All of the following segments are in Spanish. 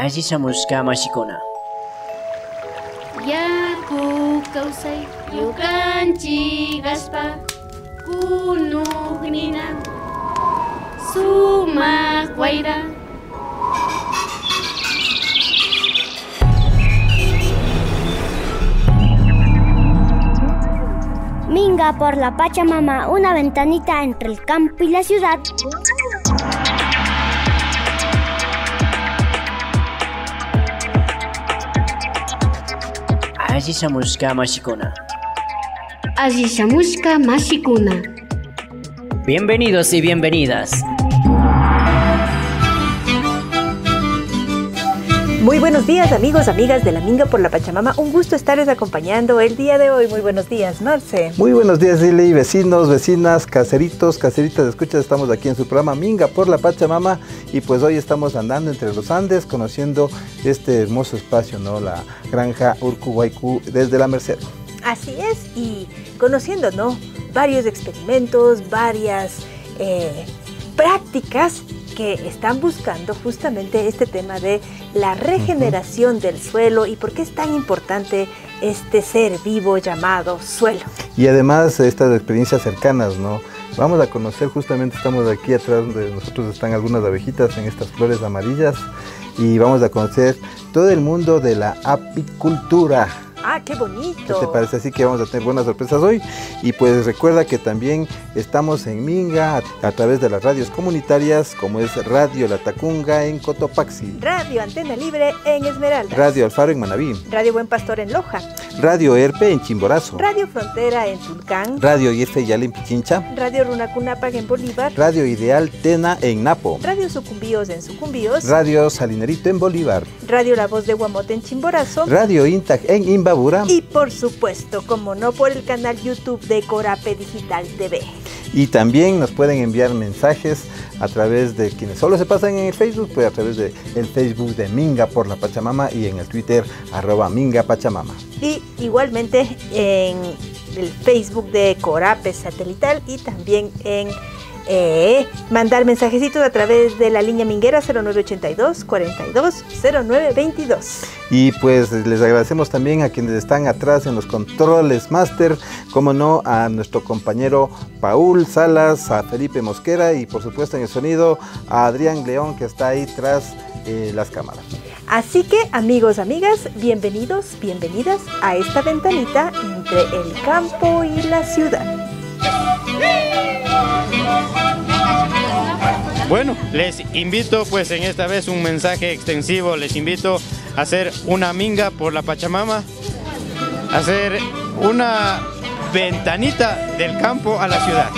Ashisamushka mashikuna. Yaku kawsay yukanchik aspa kunugnina sumak wayra Minga por la Pachamama, una ventanita entre el campo y la ciudad. Ashisamushka mashikuna. Ashisamushka mashikuna Bienvenidos y bienvenidas. Muy buenos días amigos, amigas de la Minga por la Pachamama. Un gusto estarles acompañando el día de hoy. Muy buenos días, Marce. Muy buenos días, Lili, vecinos, vecinas, caseritos, caseritas de escuchas. Estamos aquí en su programa Minga por la Pachamama y pues hoy estamos andando entre los Andes conociendo este hermoso espacio, ¿no? La granja Urcuhuaycú desde la Merced. Así es, y conociendo, ¿no? Varios experimentos, varias eh, prácticas que están buscando justamente este tema de la regeneración del suelo y por qué es tan importante este ser vivo llamado suelo. Y además estas experiencias cercanas, ¿no? Vamos a conocer, justamente estamos aquí atrás de nosotros están algunas abejitas en estas flores amarillas y vamos a conocer todo el mundo de la apicultura. Ah, qué bonito. ¿Qué te parece? Así que vamos a tener buenas sorpresas hoy. Y pues recuerda que también estamos en Minga a, a través de las radios comunitarias, como es Radio La Tacunga en Cotopaxi, Radio Antena Libre en Esmeralda. Radio Alfaro en Manabí, Radio Buen Pastor en Loja. Radio Erpe en Chimborazo, Radio Frontera en Tulcán. Radio Yal en Pichincha, Radio Runacunapac en Bolívar. Radio Ideal Tena en Napo, Radio Sucumbíos en Sucumbíos. Radio Salinerito en Bolívar, Radio La Voz de Guamote en Chimborazo. Radio Intac en Imbabura Y por supuesto, como no, por el canal YouTube de Corape Digital TV. y también nos pueden enviar mensajes a través de quienes solo se pasan en el Facebook, pues a través de el Facebook de Minga por la Pachamama y en el Twitter arroba Minga Pachamama. Y igualmente en el Facebook de Corape Satelital y también en eh, mandar mensajecitos a través de la línea minguera 0982 42 0922. Y pues les agradecemos también a quienes están atrás en los controles máster, como no, a nuestro compañero Paul Salas, a Felipe Mosquera y por supuesto en el sonido a Adrián León que está ahí tras eh, las cámaras. Así que amigos, amigas, bienvenidos, bienvenidas a esta ventanita entre el campo y la ciudad. Bueno, les invito pues en esta vez un mensaje extensivo, les invito a hacer una minga por la Pachamama, a hacer una ventanita del campo a la ciudad.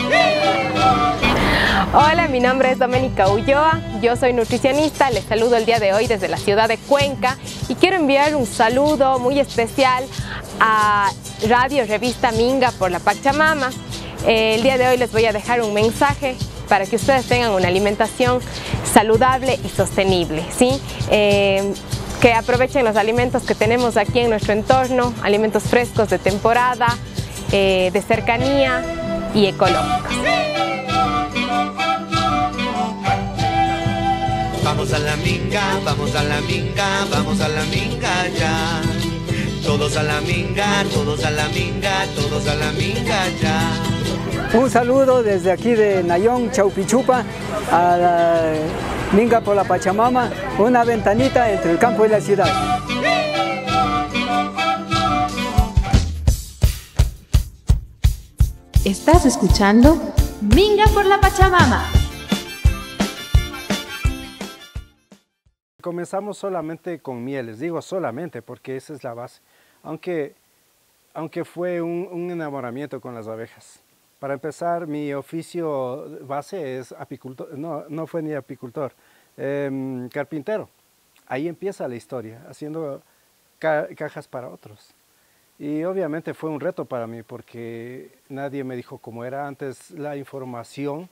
Hola, mi nombre es Doménica Ulloa, yo soy nutricionista, les saludo el día de hoy desde la ciudad de Cuenca y quiero enviar un saludo muy especial a Radio Revista Minga por la Pachamama. Eh, el día de hoy les voy a dejar un mensaje para que ustedes tengan una alimentación saludable y sostenible, ¿sí? Eh, que aprovechen los alimentos que tenemos aquí en nuestro entorno, alimentos frescos de temporada, eh, de cercanía y ecológicos. Vamos a la minga, vamos a la minga, vamos a la minga ya. Todos a la minga, todos a la minga, todos a la minga ya. Un saludo desde aquí de Nayón, Chaupichupa, a la Minga por la Pachamama, una ventanita entre el campo y la ciudad. Estás escuchando Minga por la Pachamama. Comenzamos solamente con mieles, digo solamente porque esa es la base, aunque, aunque fue un, un enamoramiento con las abejas. Para empezar, mi oficio base es apicultor, no, no fue ni apicultor, eh, carpintero. Ahí empieza la historia, haciendo ca cajas para otros. Y obviamente fue un reto para mí porque nadie me dijo cómo era antes la información,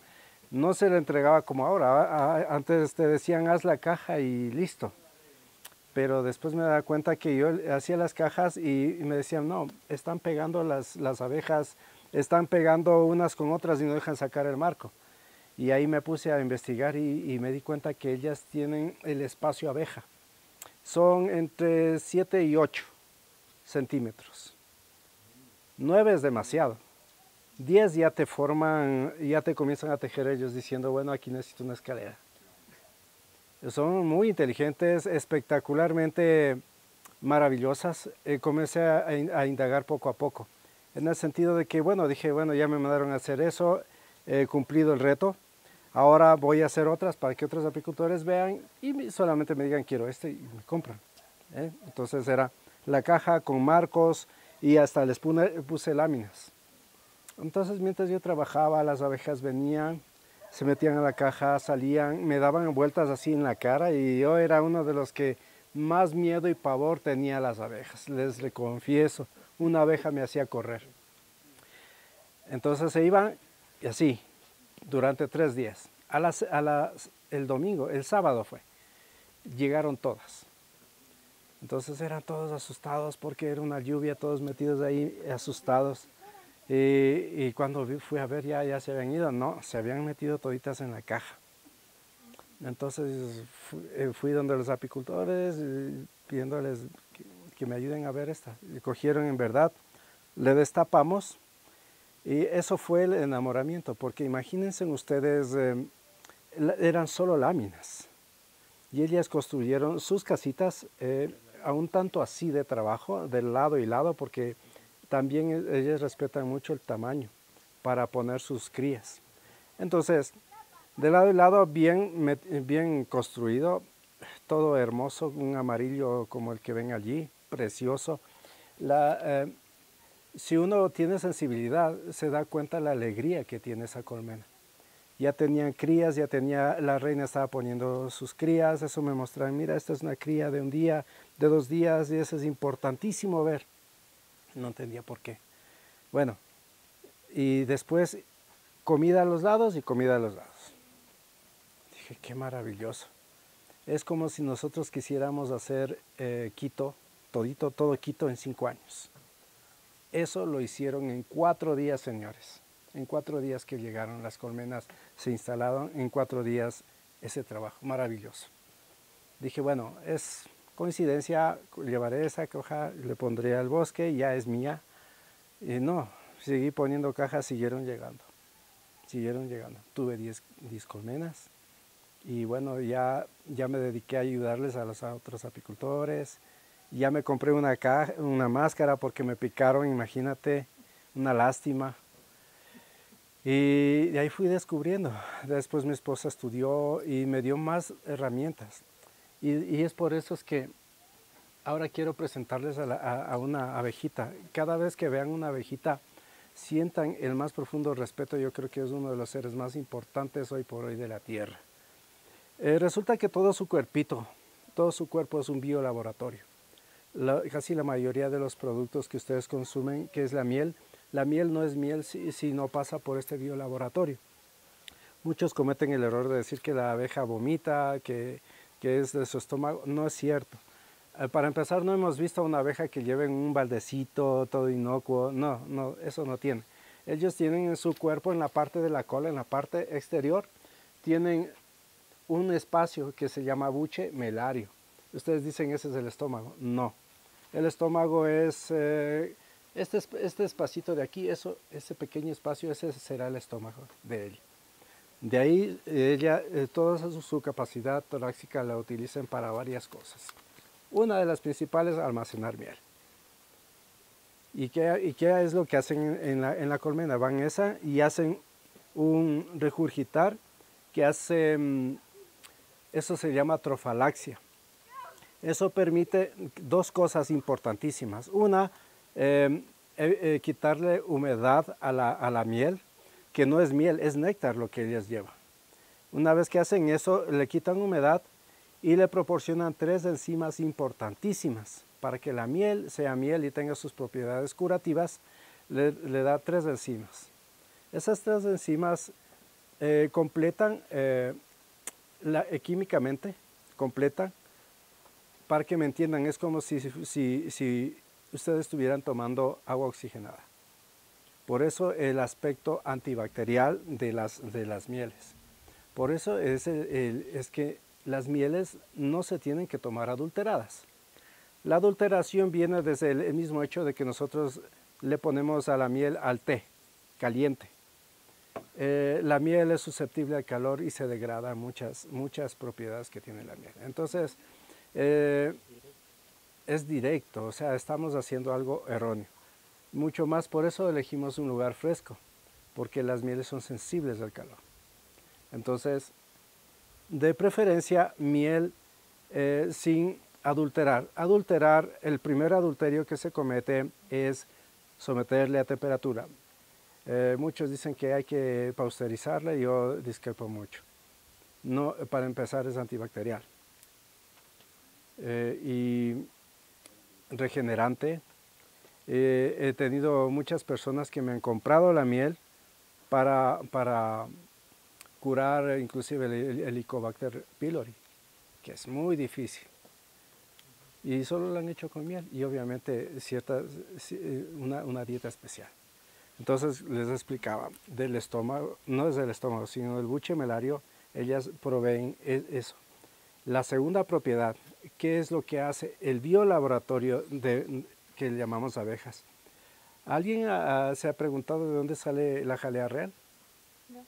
no se le entregaba como ahora. Antes te decían haz la caja y listo. Pero después me daba cuenta que yo hacía las cajas y me decían, no, están pegando las, las abejas están pegando unas con otras y no dejan sacar el marco. Y ahí me puse a investigar y, me di cuenta que ellas tienen el espacio abeja. son entre 7 y 8 centímetros. 9 es demasiado. 10 ya te forman, ya te comienzan a tejer ellos diciendo, bueno, aquí necesito una escalera. Son muy inteligentes, espectacularmente maravillosas. Eh, comencé a, indagar poco a poco, en el sentido de que, bueno, dije, bueno, ya me mandaron a hacer eso, he cumplido el reto, ahora voy a hacer otras para que otros apicultores vean y solamente me digan, quiero este y me compran. ¿eh? Entonces era la caja con marcos y hasta les puse láminas. Entonces mientras yo trabajaba, las abejas venían, se metían a la caja, salían, me daban vueltas así en la cara y yo era uno de los que más miedo y pavor tenía a las abejas. Les confieso, una abeja me hacía correr. Entonces se iban y así, durante tres días. A las, el domingo, el sábado fue, llegaron todas. Entonces eran todos asustados porque era una lluvia, todos metidos ahí asustados. Y, cuando fui a ver ya, ya se habían ido, no, se habían metido toditas en la caja. Entonces eh, fui, donde los apicultores pidiéndoles que, me ayuden a ver esta. Y cogieron en verdad, le destapamos y eso fue el enamoramiento, porque imagínense ustedes, eh, eran solo láminas y ellas construyeron sus casitas eh, a un tanto así de trabajo, del lado y lado, porque también e, ellas respetan mucho el tamaño para poner sus crías. Entonces, de lado y lado bien, bien construido, todo hermoso, un amarillo como el que ven allí, precioso. Eh, si uno tiene sensibilidad, se da cuenta la alegría que tiene esa colmena. Ya tenían crías, ya tenía, la reina estaba poniendo sus crías, eso me mostraba, mira, esta es una cría de un día, de dos días, y eso es importantísimo ver. No entendía por qué. Bueno, y después comida a los lados y comida a los lados. Dije, qué maravilloso. Es como si nosotros quisiéramos hacer eh, Quito, todo Quito en cinco años. Eso lo hicieron en cuatro días, señores. En cuatro días que llegaron las colmenas, se instalaron en cuatro días ese trabajo. Maravilloso. Dije, bueno, es coincidencia, llevaré esa caja, le pondré al bosque, ya es mía. Y no, seguí poniendo cajas, siguieron llegando. Siguieron llegando. Tuve 10 colmenas y bueno, ya, ya me dediqué a ayudarles a los otros apicultores. Ya me compré una, caja, una máscara porque me picaron, imagínate, una lástima. Y de ahí fui descubriendo. Después mi esposa estudió y me dio más herramientas. Y, es por eso es que ahora quiero presentarles a, una abejita. Cada vez que vean una abejita, sientan el más profundo respeto. Yo creo que es uno de los seres más importantes hoy por hoy de la Tierra. Eh, resulta que todo su cuerpito, todo su cuerpo es un biolaboratorio. Casi la mayoría de los productos que ustedes consumen, que es la miel, la miel no es miel si, no pasa por este biolaboratorio. Muchos cometen el error de decir que la abeja vomita, que es de su estómago, no es cierto. Eh, para empezar, no hemos visto una abeja que lleve un baldecito todo inocuo, no, no, eso no tiene. Ellos tienen en su cuerpo, en la parte de la cola, en la parte exterior, tienen un espacio que se llama buche melario. Ustedes dicen ese es el estómago. No. El estómago es eh, este, este espacito de aquí, eso, ese pequeño espacio, ese será el estómago de él. De ahí ella, eh, toda su, capacidad torácica la utilizan para varias cosas. Una de las principales, almacenar miel. ¿Y qué, qué es lo que hacen en la, en la, colmena? Van esa y hacen un regurgitar que hace, mm, eso se llama trofalaxia. Eso permite dos cosas importantísimas. Una, em, eh, eh, quitarle humedad a la, a la miel, que no es miel, es néctar lo que ellas llevan. Una vez que hacen eso, le quitan humedad y le proporcionan tres enzimas importantísimas. Para que la miel sea miel y tenga sus propiedades curativas, le, da tres enzimas. Esas tres enzimas eh, completan eh, la, químicamente, completan, para que me entiendan, es como si, si ustedes estuvieran tomando agua oxigenada. Por eso el aspecto antibacterial de las, de las mieles. Por eso es, es que las mieles no se tienen que tomar adulteradas. La adulteración viene desde el mismo hecho de que nosotros le ponemos a la miel al té caliente. Eh, la miel es susceptible al calor y se degrada muchas, muchas propiedades que tiene la miel. Entonces, eh, es directo, o sea, estamos haciendo algo erróneo. Mucho más por eso elegimos un lugar fresco, porque las mieles son sensibles al calor. Entonces, de preferencia, miel eh, sin adulterar. Adulterar, el primer adulterio que se comete es someterle a temperatura. Eh, muchos dicen que hay que pausterizarla yo discrepo mucho. No, para empezar es antibacterial eh, y regenerante. Eh, he tenido muchas personas que me han comprado la miel para, para curar inclusive el Helicobacter pylori, que es muy difícil. Y solo lo han hecho con miel y obviamente cierta, una, una dieta especial. Entonces les explicaba, del estómago, no es del estómago, sino del buche melario, ellas proveen e, eso. La segunda propiedad, ¿qué es lo que hace el biolaboratorio de, que le llamamos abejas? ¿Alguien se ha preguntado de dónde sale la jalea real? No.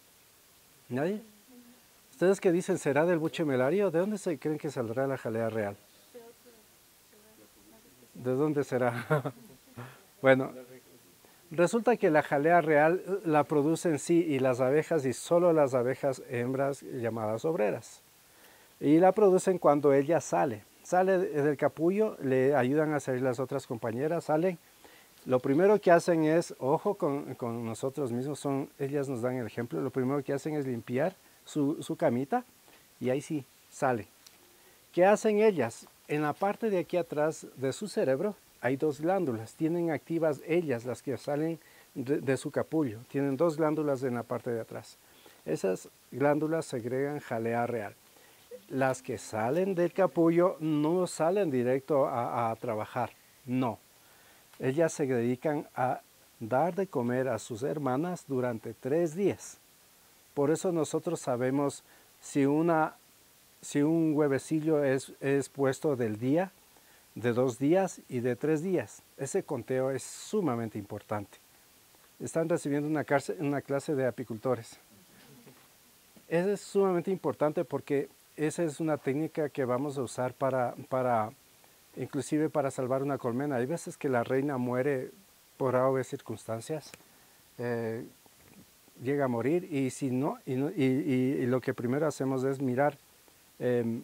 ¿Nadie? ¿Ustedes qué dicen? ¿Será del buche melario? ¿De dónde se creen que saldrá la jalea real? ¿De dónde será? bueno, Resulta que la jalea real la producen sí y las abejas y solo las abejas hembras llamadas obreras. Y la producen cuando ella sale. Sale del capullo, le ayudan a salir las otras compañeras, salen. Lo primero que hacen es, ojo con, nosotros mismos, son, ellas nos dan el ejemplo, lo primero que hacen es limpiar su, camita y ahí sí, salen. ¿Qué hacen ellas? En la parte de aquí atrás de su cerebro hay dos glándulas, tienen activas ellas, las que salen de, su capullo, tienen dos glándulas en la parte de atrás. Esas glándulas segregan jalea real. Las que salen del capullo no salen directo a, trabajar, no. Ellas se dedican a dar de comer a sus hermanas durante tres días. Por eso nosotros sabemos si, una, si un huevecillo es, es puesto del día, de dos días y de tres días. Ese conteo es sumamente importante. Están recibiendo una clase, una clase de apicultores. Es sumamente importante porque esa es una técnica que vamos a usar para, para inclusive para salvar una colmena. Hay veces que la reina muere por obvias circunstancias, eh, llega a morir y si no, y, lo que primero hacemos es mirar em,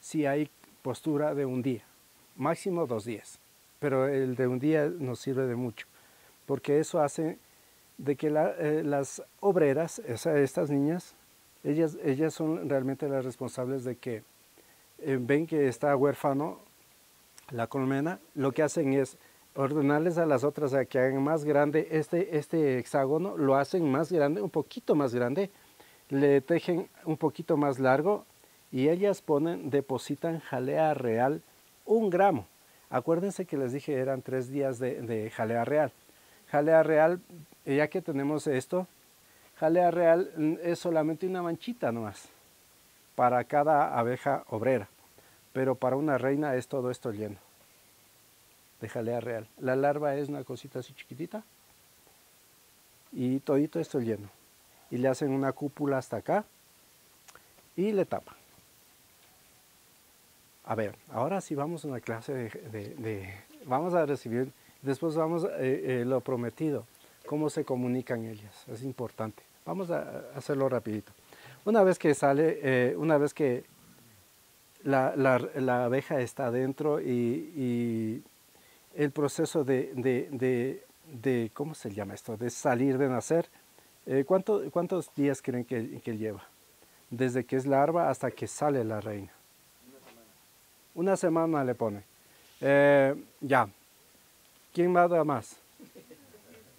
si hay postura de un día máximo dos días, pero el de un día nos sirve de mucho, porque eso hace de que eh, las obreras, estas niñas, ellas, ellas son realmente las responsables de que eh, ven que está huérfano la colmena, lo que hacen es ordenarles a las otras a que hagan más grande este, este hexágono, lo hacen más grande, un poquito más grande, le tejen un poquito más largo y ellas ponen, depositan jalea real un gramo. Acuérdense que les dije eran tres días de, jalea real. Jalea real, ya que tenemos esto, jalea real mm, es solamente una manchita nomás para cada abeja obrera, pero para una reina es todo esto lleno de jalea real. La larva es una cosita así chiquitita y todito esto lleno. Y le hacen una cúpula hasta acá y le tapan. A ver, ahora sí vamos a una clase de, vamos a recibir, después vamos eh, eh, lo prometido, cómo se comunican ellas, es importante. Vamos a hacerlo rapidito. Una vez que sale, eh, una vez que la, abeja está adentro y, el proceso de, ¿cómo se llama esto? De salir, de nacer, ¿cuántos días creen que, lleva? Desde que es larva hasta que sale la reina. Una semana le pone. Eh, ya. ¿Quién va a dar más?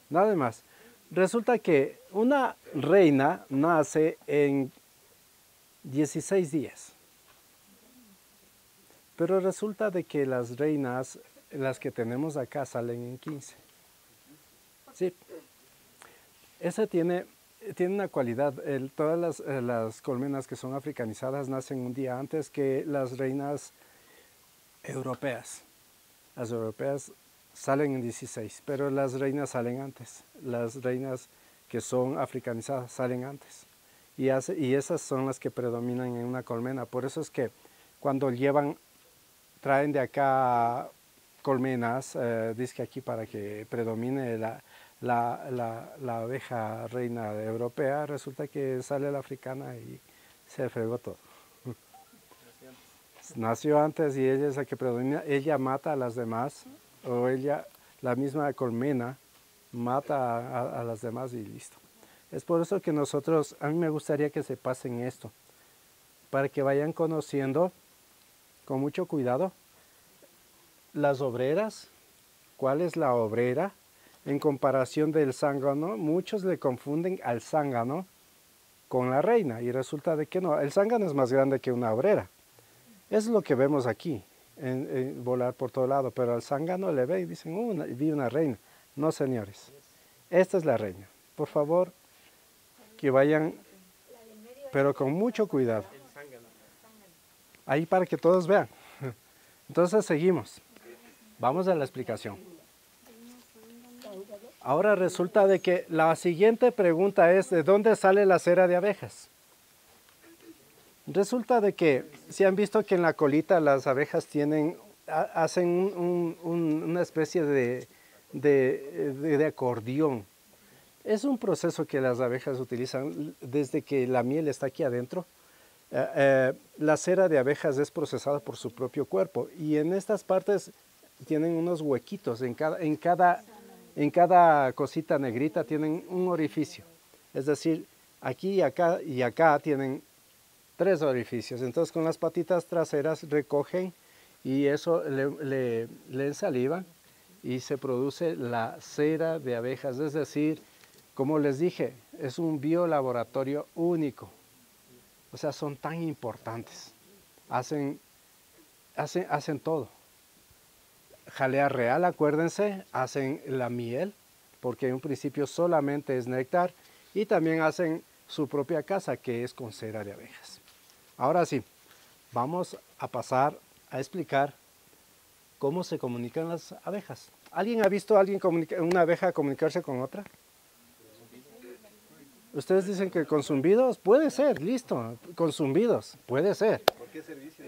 Nada más. Resulta que una reina nace en 16 días. Pero resulta de que las reinas, las que tenemos acá, salen en 15. Sí. Ese tiene tiene una cualidad. todas las, eh, las colmenas que son africanizadas nacen un día antes que las reinas europeas. Las europeas salen en 16, pero las reinas salen antes. Las reinas que son africanizadas salen antes. Y, hace- y esas son las que predominan en una colmena. Por eso es que cuando llevan, traen de acá colmenas, eh, dice aquí para que predomine la, la, la- la abeja reina europea, resulta que sale la africana y se fregó todo. Nació antes y ella es la que predomina, ella mata a las demás, o ella, la misma colmena, mata a, las demás y listo. Es por eso que nosotros, a mí me gustaría que se pasen esto, para que vayan conociendo con mucho cuidado las obreras, cuál es la obrera en comparación del zángano. Muchos le confunden al zángano con la reina y resulta de que no, el zángano es más grande que una obrera. Es lo que vemos aquí, en, volar por todo lado, pero al zángano le ve y dicen, "Uh, una- vi una reina. No, señores, esta es la reina. Por favor, que vayan, pero con mucho cuidado. Ahí para que todos vean. Entonces seguimos. Vamos a la explicación. Ahora resulta de que la siguiente pregunta es, ¿de dónde sale la cera de abejas? Resulta de que, si han visto que en la colita las abejas tienen, ha- hacen un- un- un- una especie de- de acordeón. Es un proceso que las abejas utilizan desde que la miel está aquí adentro. Eh, eh, la cera de abejas es procesada por su propio cuerpo y en estas partes tienen unos huequitos, en cada, en cada, en cada cosita negrita tienen un orificio. Es decir, aquí y acá y acá tienen tres orificios. Entonces con las patitas traseras recogen y eso le, le, le y se produce la cera de abejas. Es decir, como les dije, es un biolaboratorio único. O sea, son tan importantes. Hacen, hacen, hacen todo. Jalea real, acuérdense, hacen la miel, porque en un principio solamente es néctar, y también hacen su propia casa, que es con cera de abejas. Ahora sí, vamos a pasar a explicar cómo se comunican las abejas. ¿Alguien ha visto a alguien una abeja comunicarse con otra? Ustedes dicen que con zumbidos, puede ser, listo, con zumbidos, puede ser. ¿Por qué servicio?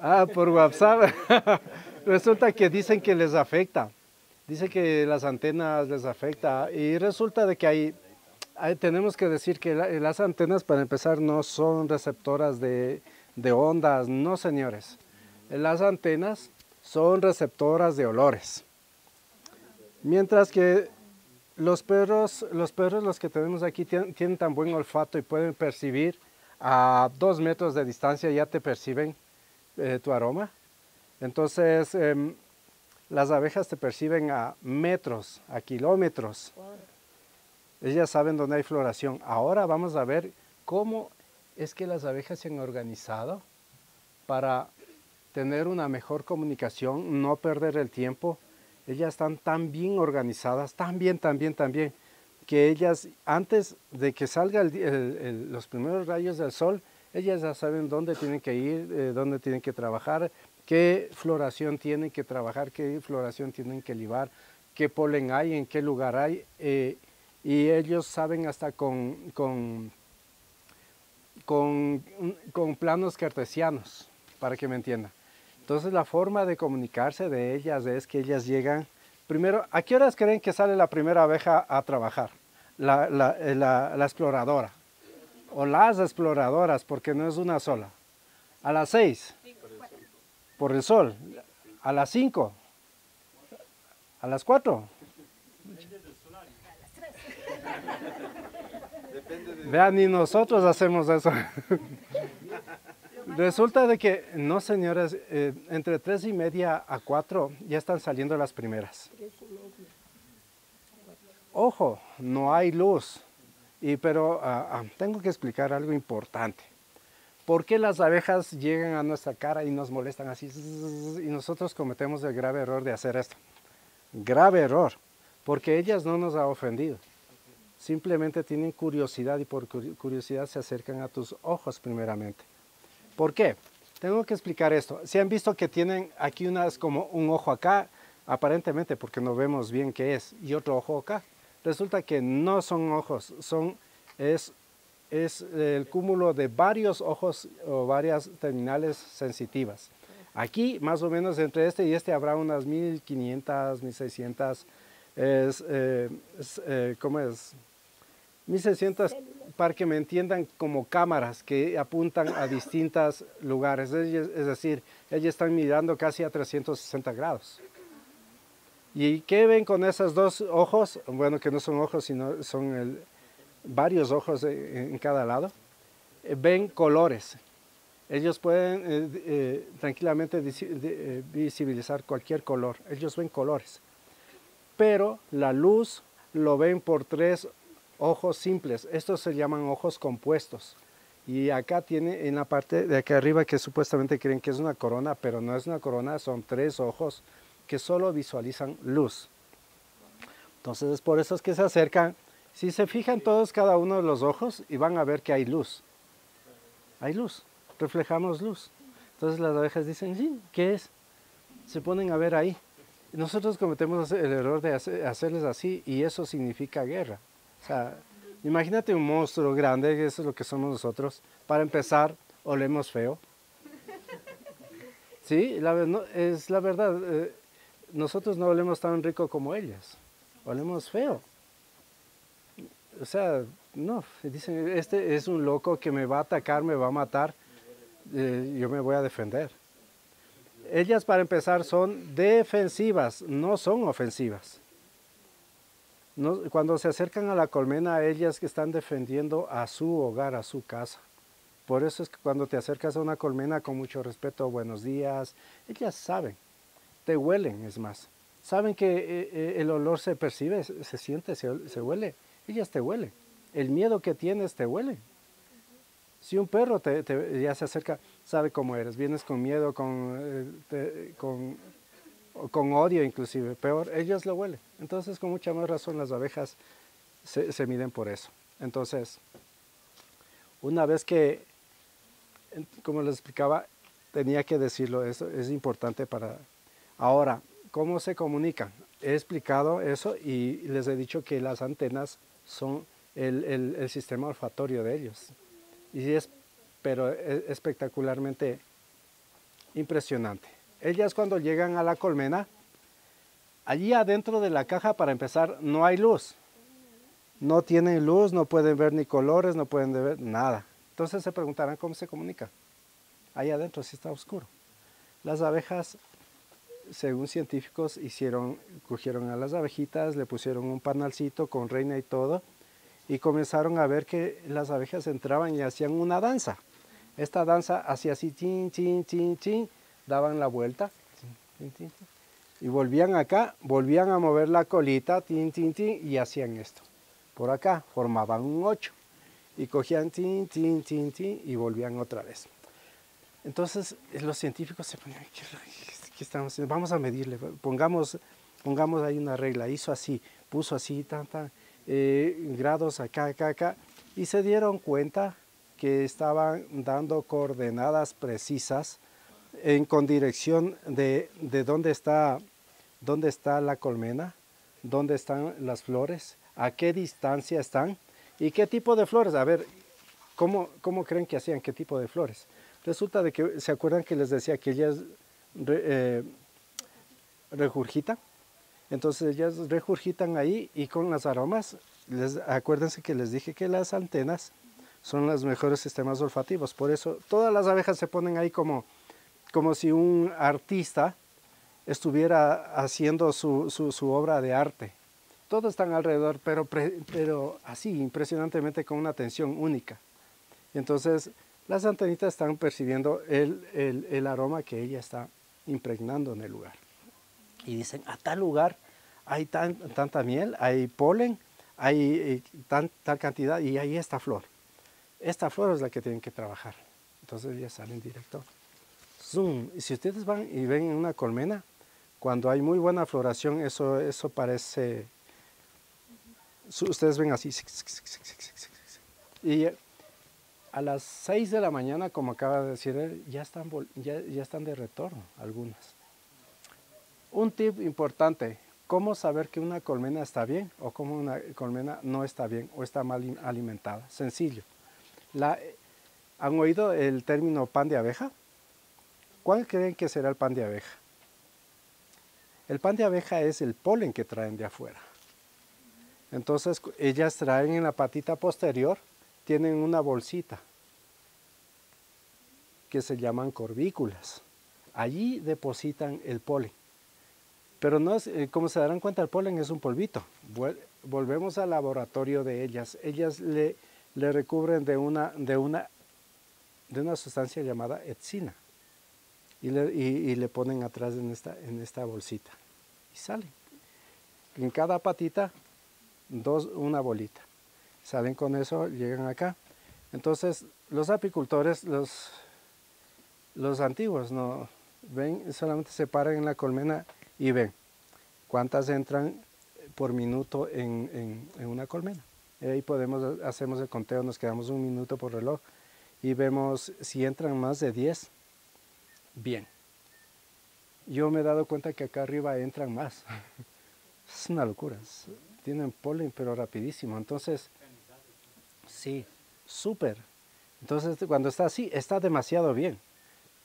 Ah, por WhatsApp. resulta que dicen que les afecta. Dice que las antenas les afecta. Y resulta de que hay, tenemos que decir que la- las antenas, para empezar, no son receptoras de, ondas. No, señores. Las antenas son receptoras de olores. Mientras que los perros, los perros, los que tenemos aquí, tienen, tienen tan buen olfato y pueden percibir a dos metros de distancia, ya te perciben eh, tu aroma. Entonces, em, las abejas te perciben a metros, a kilómetros. Ellas saben dónde hay floración. Ahora vamos a ver cómo es que las abejas se han organizado para tener una mejor comunicación, no perder el tiempo. Ellas están tan bien organizadas, tan bien, tan bien, tan bien, que ellas, antes de que salga el di- el- el- los primeros rayos del sol, ellas ya saben dónde tienen que ir, eh, dónde tienen que trabajar, qué floración tienen que trabajar, qué floración tienen que libar, qué polen hay, en qué lugar hay. eh, y ellos saben hasta con, con, con, planos cartesianos, para que me entiendan. Entonces la forma de comunicarse de ellas es que ellas llegan, primero, ¿a qué horas creen que sale la primera abeja a trabajar? La, eh, exploradora, o las exploradoras, porque no es una sola. A las seis, por el sol. A las cinco, a las cuatro. Vean, ni nosotros hacemos eso. Resulta de que, no señores, eh, entre tres y media a cuatro ya están saliendo las primeras. Ojo, no hay luz. Y, pero ah, ah, tengo que explicar algo importante. ¿Por qué las abejas llegan a nuestra cara y nos molestan así? Y nosotros cometemos el grave error de hacer esto. Grave error. Porque ellas no nos han ofendido. Simplemente tienen curiosidad y por curiosidad se acercan a tus ojos primeramente. ¿Por qué? Tengo que explicar esto. Si han visto que tienen aquí unas como un ojo acá, aparentemente porque no vemos bien qué es, y otro ojo acá. Resulta que no son ojos, son, es, es el cúmulo de varios ojos o varias terminales sensitivas. Aquí, más o menos entre este y este, habrá unas 1500, 1600, es, eh, eh, ¿cómo es? 1600, para que me entiendan, como cámaras que apuntan a distintos lugares. Es decir, ellas están mirando casi a 360 grados. ¿Y qué ven con esos dos ojos? Bueno, que no son ojos, sino son varios ojos en cada lado. Eh, ven colores. Ellos pueden eh, eh, tranquilamente visibilizar cualquier color. Ellos ven colores. Pero la luz lo ven por tres ojos simples. Estos se llaman ojos compuestos. Y acá tiene en la parte de acá arriba que supuestamente creen que es una corona, pero no es una corona, son tres ojos que solo visualizan luz. Entonces es por eso que se acercan. Si se fijan todos cada uno de los ojos y van a ver que hay luz. Hay luz, reflejamos luz. Entonces las abejas dicen, sí, ¿qué es? Se ponen a ver ahí. Nosotros cometemos el error de hacerles así y eso significa guerra. O sea, imagínate un monstruo grande, que eso es lo que somos nosotros. Para empezar, olemos feo. Sí, es la verdad. Eh, nosotros no olemos tan rico como ellas, olemos feo. O sea, no, dicen, este es un loco que me va a atacar, me va a matar, eh, yo me voy a defender. Ellas para empezar son defensivas, no son ofensivas. Cuando se acercan a la colmena, ellas que están defendiendo a su hogar, a su casa. Por eso es que cuando te acercas a una colmena con mucho respeto, buenos días, ellas saben te huelen, es más. Saben que eh, eh, el olor se percibe, se, siente, se, huele. Ellas te huelen. El miedo que tienes te huele. Si un perro te, ya se acerca, sabe cómo eres. Vienes con miedo, con, eh, con, con, odio inclusive. Peor, ellas lo huelen. Entonces, con mucha más razón, las abejas se, miden por eso. Entonces, una vez que, como les explicaba, tenía que decirlo, eso es importante para, Ahora, ¿cómo se comunican? He explicado eso y les he dicho que las antenas son el, sistema olfatorio de ellos. Y es, pero es espectacularmente impresionante. Ellas cuando llegan a la colmena, allí adentro de la caja para empezar no hay luz. No tienen luz, no pueden ver ni colores, no pueden ver nada. Entonces se preguntarán cómo se comunica. Ahí adentro sí está oscuro. Las abejas según científicos, hicieron, cogieron a las abejitas, le pusieron un panalcito con reina y todo, y comenzaron a ver que las abejas entraban y hacían una danza. Esta danza hacía así, chin, chin, chin, chin, daban la vuelta, y volvían acá, volvían a mover la colita, tin, tin, tin, y hacían esto. Por acá formaban un 8 y cogían tin, tin, tin, tin, y volvían otra vez. Entonces los científicos se ponían, estamos Vamos a medirle, pongamos, pongamos ahí una regla, hizo así, puso así, tan, eh, grados acá, acá, acá, y se dieron cuenta que estaban dando coordenadas precisas en, con dirección de, de dónde, está, dónde está la colmena, dónde están las flores, a qué distancia están y qué tipo de flores. A ver, ¿cómo, cómo creen que hacían qué tipo de flores? Resulta de que, ¿se acuerdan que les decía que ellas eh, regurgitan. Entonces ellas regurgitan ahí y con las aromas, les, acuérdense que les dije que las antenas son los mejores sistemas olfativos. Por eso todas las abejas se ponen ahí como, como si un artista estuviera haciendo su, su, obra de arte. Todos están alrededor, pero, pero así, impresionantemente con una atención única. Entonces, las antenitas están percibiendo el, el, el aroma que ella está impregnando en el lugar. Y dicen, a tal lugar hay tanta miel, hay polen, hay eh, tal cantidad y ahí esta flor. Esta flor es la que tienen que trabajar. Entonces ya salen directo. Zoom. Y si ustedes van y ven una colmena, cuando hay muy buena floración, eso, eso parece, ustedes ven así. Y a las 6 de la mañana, como acaba de decir él, ya están, ya, ya están de retorno algunas. Un tip importante, ¿cómo saber que una colmena está bien o cómo una colmena no está bien o está mal im- alimentada? Sencillo. ¿Han oído el término pan de abeja? ¿Cuál creen que será el pan de abeja? El pan de abeja es el polen que traen de afuera. Entonces ellas traen en la patita posterior, tienen una bolsita que se llaman corvículas. Allí depositan el polen. Pero no es, eh, como se darán cuenta, el polen es un polvito. Volvemos al laboratorio de ellas. Ellas le, le recubren de una, de, una, de una sustancia llamada etzina. Y le, ponen atrás en esta, bolsita. Y salen. En cada patita, dos, una bolita. Salen con eso, llegan acá. Entonces, los apicultores, los, los antiguos, no ven, solamente se paran en la colmena y ven cuántas entran por minuto en una colmena. Y ahí podemos, hacemos el conteo, nos quedamos un minuto por reloj y vemos si entran más de 10, bien. Yo me he dado cuenta que acá arriba entran más. Es una locura. tienen polen, pero rapidísimo. Entonces, sí, súper. Entonces, cuando está así, está demasiado bien.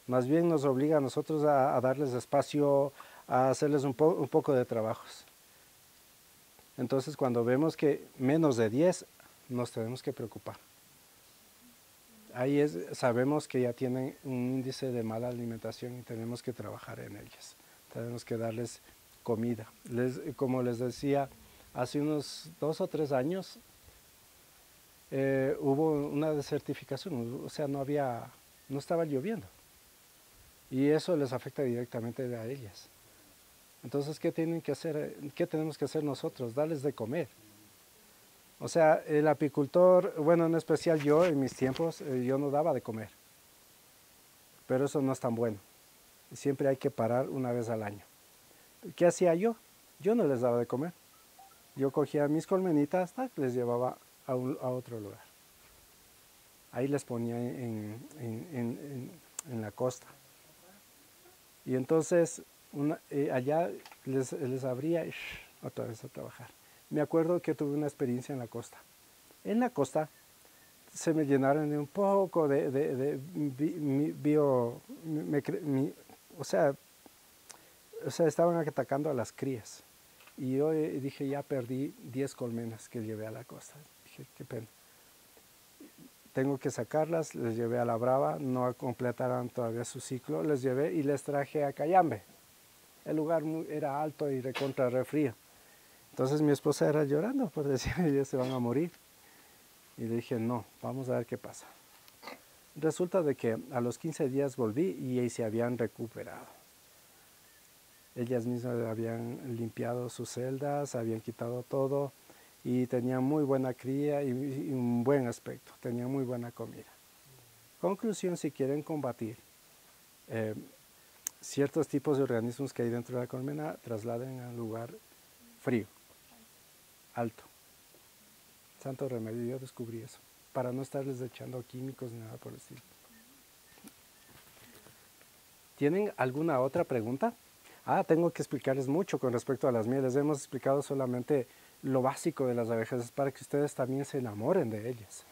Más bien nos obliga a nosotros a, darles espacio, a hacerles un poco de trabajos. Entonces, cuando vemos que menos de 10, nos tenemos que preocupar. Ahí es, sabemos que ya tienen un índice de mala alimentación y tenemos que trabajar en ellas. Tenemos que darles comida. Les- como les decía, hace unos dos o tres años eh, hubo una desertificación, o sea, no había, no estaba lloviendo. Y eso les afecta directamente a ellas. Entonces, ¿qué tienen que hacer? ¿Qué tenemos que hacer nosotros? Darles de comer. O sea, el apicultor, bueno, en especial yo en mis tiempos, eh, yo no daba de comer. Pero eso no es tan bueno. Siempre hay que parar una vez al año. ¿Qué hacía yo? Yo no les daba de comer. Yo cogía mis colmenitas, les llevaba a, un- a otro lugar. Ahí les ponía en, en- en- la costa. Y entonces eh, allá les, les abría otra vez a trabajar. Me acuerdo que tuve una experiencia en la costa. En la costa se me llenaron de un poco de, de- de mi- bio, o sea, o sea, estaban atacando a las crías. Y yo eh, dije, ya perdí 10 colmenas que llevé a la costa. Dije, qué pena. Tengo que sacarlas, les llevé a la Brava, no completaron todavía su ciclo, les llevé y les traje a Cayambe. El lugar era alto y recontra re frío. Entonces mi esposa era llorando, por decir, ellos se van a morir. Y le dije, no, vamos a ver qué pasa. Resulta de que a los 15 días volví y se habían recuperado. Ellas mismas habían limpiado sus celdas, habían quitado todo y tenían muy buena cría y, un buen aspecto, tenían muy buena comida. Conclusión, si quieren combatir eh, ciertos tipos de organismos que hay dentro de la colmena, trasladen a un lugar frío, alto. Santo remedio, yo descubrí eso, para no estarles echando químicos ni nada por el estilo. ¿Tienen alguna otra pregunta? Ah, tengo que explicarles mucho con respecto a las mieles. Hemos explicado solamente lo básico de las abejas, es para que ustedes también se enamoren de ellas.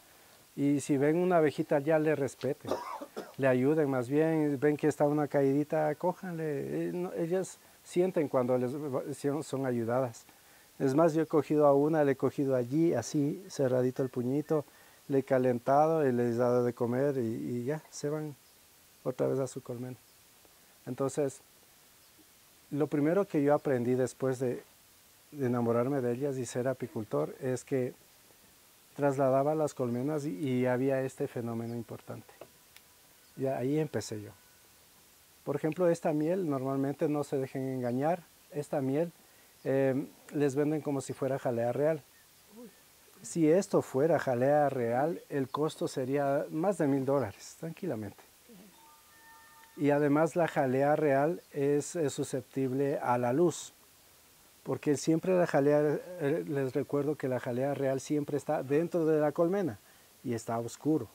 Y si ven una abejita, ya le respeten, le ayuden más bien, ven que está una caídita, cójanle. Eh, ellas sienten cuando les son ayudadas. Es más, yo he cogido a una, le he cogido allí, así, cerradito el puñito, le he calentado y les he dado de comer y, ya, se van otra vez a su colmena. Entonces, lo primero que yo aprendí después de, de enamorarme de ellas y ser apicultor es que trasladaba las colmenas y, y había este fenómeno importante. Y ahí empecé yo. Por ejemplo, esta miel, normalmente no se dejen engañar, esta miel eh, les venden como si fuera jalea real. Si esto fuera jalea real, el costo sería más de mil dólares, tranquilamente. Y además la jalea real es, susceptible a la luz. porque siempre la jalea, eh, les recuerdo que la jalea real siempre está dentro de la colmena y está oscuro.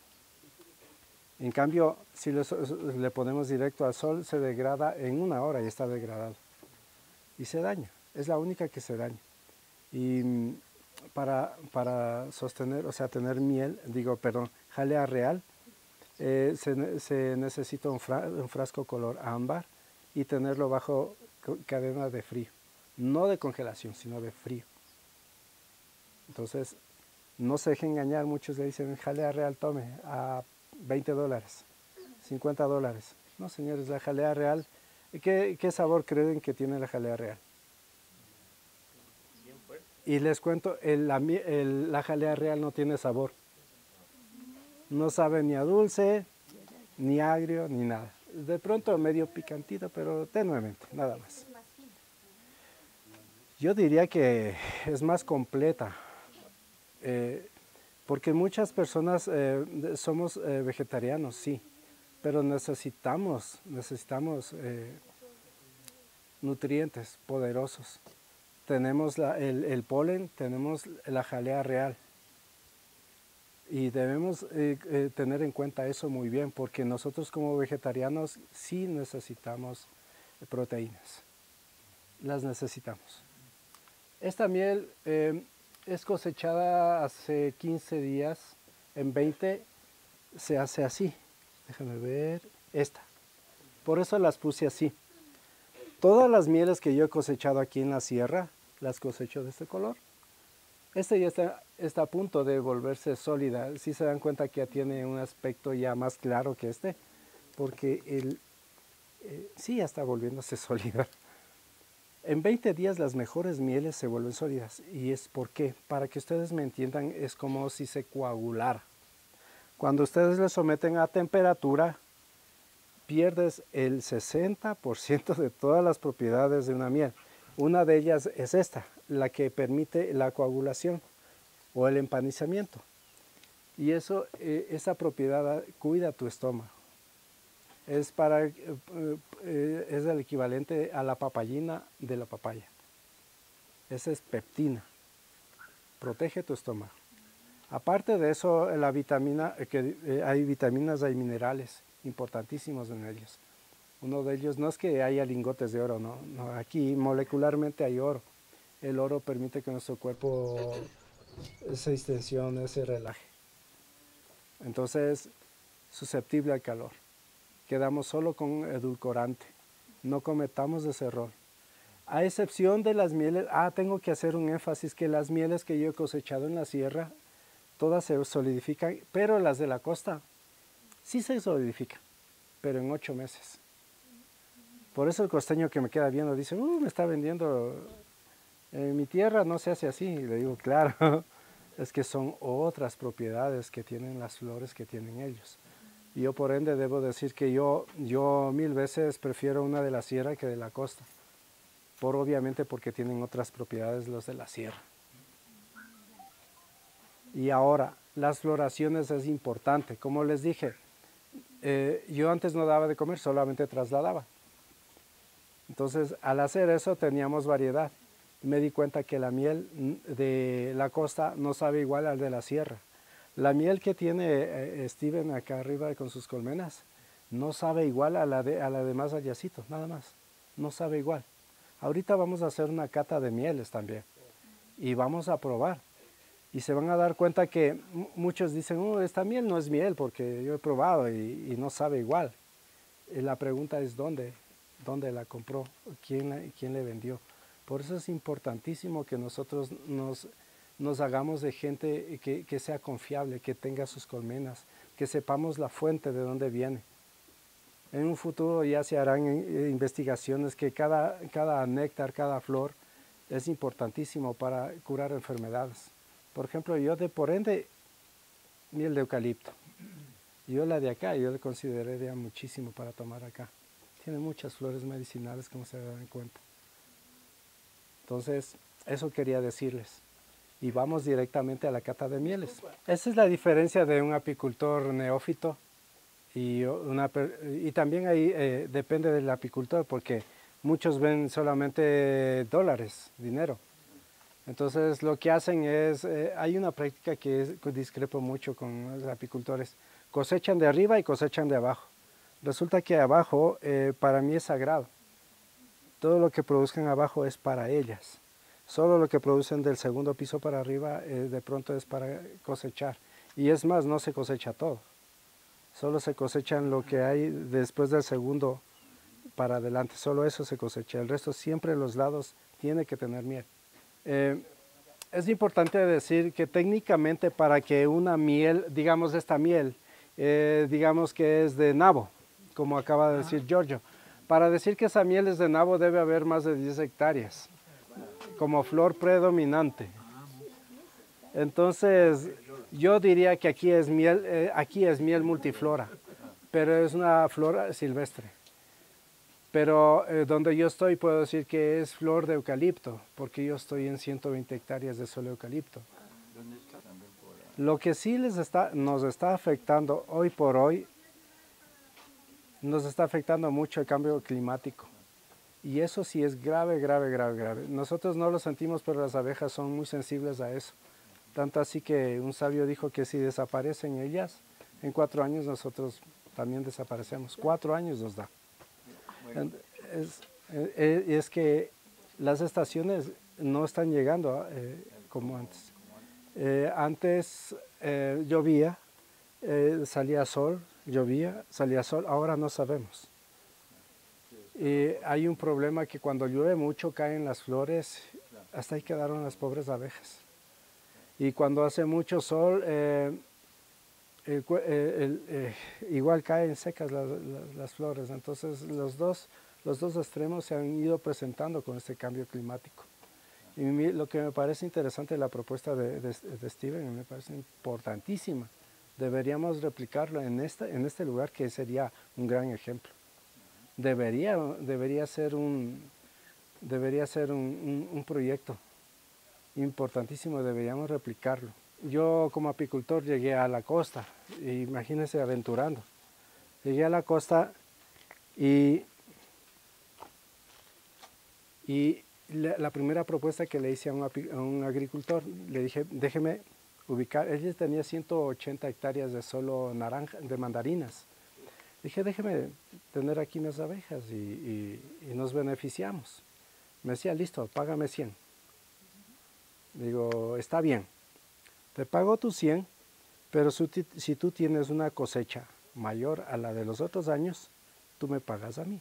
En cambio, si le ponemos directo al sol, se degrada en una hora y está degradado. Y se daña, es la única que se daña. Y mm, para, para sostener, o sea, tener miel, digo, perdón, jalea real, eh, se, ne- se necesita un, fra- un frasco color ámbar y tenerlo bajo cadena de frío. No de congelación, sino de frío. Entonces, no se dejen engañar, muchos le dicen, jalea real, tome, a 20 dólares, 50 dólares. No, señores, la jalea real, ¿qué, qué sabor creen que tiene la jalea real? Y les cuento, el- la, jalea real no tiene sabor. No sabe ni a dulce, ni agrio, ni nada. De pronto medio picantito, pero tenuemente, nada más. Yo diría que es más completa, eh, porque muchas personas eh, somos eh, vegetarianos, sí, pero necesitamos, necesitamos nutrientes poderosos. Tenemos el polen, tenemos la jalea real. Y debemos eh, eh, tener en cuenta eso muy bien, porque nosotros como vegetarianos sí necesitamos proteínas. Las necesitamos. Esta miel eh, es cosechada hace 15 días, en 20 se hace así. Déjame ver, esta. Por eso las puse así. Todas las mieles que yo he cosechado aquí en la sierra, las cosecho de este color. Este ya está, está a punto de volverse sólida. Si se dan cuenta que ya tiene un aspecto ya más claro que este, porque el, eh, sí ya está volviéndose sólida. En 20 días las mejores mieles se vuelven sólidas. ¿Y es por qué? Para que ustedes me entiendan, es como si se coagulara. Cuando ustedes le someten a temperatura, pierdes el 60% de todas las propiedades de una miel. Una de ellas es esta, la que permite la coagulación o el empanizamiento. Y eso, eh, esa propiedad cuida tu estómago. Es, para, eh, eh, es el equivalente a la papayina de la papaya. Esa es peptina. Protege tu estómago. Aparte de eso, la vitamina, que hay vitaminas, hay minerales importantísimos en ellos. Uno de ellos no es que haya lingotes de oro, no, no, aquí molecularmente hay oro. El oro permite que nuestro cuerpo se distensione, se relaje. Entonces, susceptible al calor. Quedamos solo con edulcorante. No cometamos ese error. A excepción de las mieles, ah, tengo que hacer un énfasis que las mieles que yo he cosechado en la sierra, todas se solidifican, pero las de la costa sí se solidifican, pero en ocho meses. Por eso el costeño que me queda viendo dice, uh, me está vendiendo, en mi tierra no se hace así. Y le digo, claro, es que son otras propiedades que tienen las flores que tienen ellos. Y yo por ende debo decir que yo, yo mil veces prefiero una de la sierra que de la costa. Por obviamente porque tienen otras propiedades los de la sierra. Y ahora, las floraciones es importante. Como les dije, eh, yo antes no daba de comer, solamente trasladaba. Entonces, al hacer eso teníamos variedad. Me di cuenta que la miel de la costa no sabe igual al de la sierra. La miel que tiene eh, Steven acá arriba con sus colmenas no sabe igual a la de, a la de más allácito, nada más. No sabe igual. Ahorita vamos a hacer una cata de mieles también y vamos a probar. Y se van a dar cuenta que mu- muchos dicen, "Oh, esta miel no es miel porque yo he probado y, y no sabe igual. Y la pregunta es dónde, dónde la compró, quién, la- quién le vendió. Por eso es importantísimo que nosotros nos, nos hagamos de gente que, que sea confiable, que tenga sus colmenas, que sepamos la fuente de dónde viene. En un futuro ya se harán eh, investigaciones que cada, cada néctar, cada flor es importantísimo para curar enfermedades. Por ejemplo, yo de por ende, miel de eucalipto. Yo la de acá, yo la consideraría muchísimo para tomar acá. Tiene muchas flores medicinales, como se dan cuenta. Entonces, eso quería decirles. Y vamos directamente a la cata de mieles. Esa es la diferencia de un apicultor neófito y, una, y también ahí eh, depende del apicultor, porque muchos ven solamente dólares, dinero. Entonces lo que hacen es, eh, hay una práctica que discrepo mucho con los apicultores, cosechan de arriba y cosechan de abajo. Resulta que abajo eh, para mí es sagrado. Todo lo que produzcan abajo es para ellas. Solo lo que producen del segundo piso para arriba eh, de pronto es para cosechar. Y es más, no se cosecha todo. Solo se cosechan lo que hay después del segundo para adelante. Solo eso se cosecha. El resto siempre los lados tiene que tener miel. Eh, es importante decir que técnicamente para que una miel, digamos esta miel, eh, digamos que es de nabo, como acaba de decir Giorgio, para decir que esa miel es de nabo debe haber más de 10 hectáreas, como flor predominante. Entonces, yo diría que aquí es miel, eh, aquí es miel multiflora, pero es una flor silvestre. Pero eh, donde yo estoy puedo decir que es flor de eucalipto, porque yo estoy en 120 hectáreas de solo eucalipto. Lo que sí les está, nos está afectando hoy por hoy, nos está afectando mucho el cambio climático. Y eso sí es grave, grave, grave, grave. Nosotros no lo sentimos, pero las abejas son muy sensibles a eso. Tanto así que un sabio dijo que si desaparecen ellas, en cuatro años nosotros también desaparecemos. Cuatro años nos da. Es, eh, es, que las estaciones no están llegando eh, como antes. Eh, antes llovía, salía sol, llovía, salía sol, ahora no sabemos. Y hay un problema que cuando llueve mucho caen las flores, hasta ahí quedaron las pobres abejas. Y cuando hace mucho sol, igual caen secas las, flores. Entonces los dos, los dos extremos se han ido presentando con este cambio climático. Y lo que me parece interesante de la propuesta de, de, Steven, me parece importantísima. Deberíamos replicarlo en, esta, en este lugar que sería un gran ejemplo. Debería, debería ser un, debería ser un, un proyecto importantísimo, deberíamos replicarlo yo como apicultor llegué a la costa, imagínense aventurando. Llegué a la costa y, y la, primera propuesta que le hice a un, agricultor, le dije, déjeme ubicar, él tenía 180 hectáreas de solo naranja, de mandarinas. Dije, déjeme tener aquí unas abejas y, nos beneficiamos. Me decía, listo, págame 100. Digo, está bien. Te pago tus 100, pero si tú tienes una cosecha mayor a la de los otros años, tú me pagas a mí,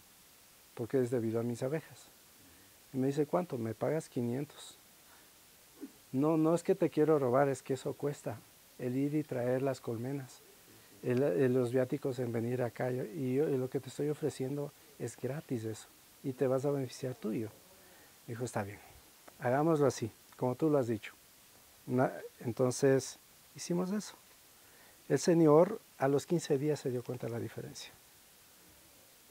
porque es debido a mis abejas. Y me dice, ¿cuánto? Me pagas 500. No, no es que te quiero robar, es que eso cuesta, el ir y traer las colmenas, los viáticos en venir acá. Y yo, lo que te estoy ofreciendo es gratis eso, y te vas a beneficiar tú y yo. Dijo, está bien, hagámoslo así, como tú lo has dicho entonces hicimos eso. El señor a los 15 días se dio cuenta de la diferencia.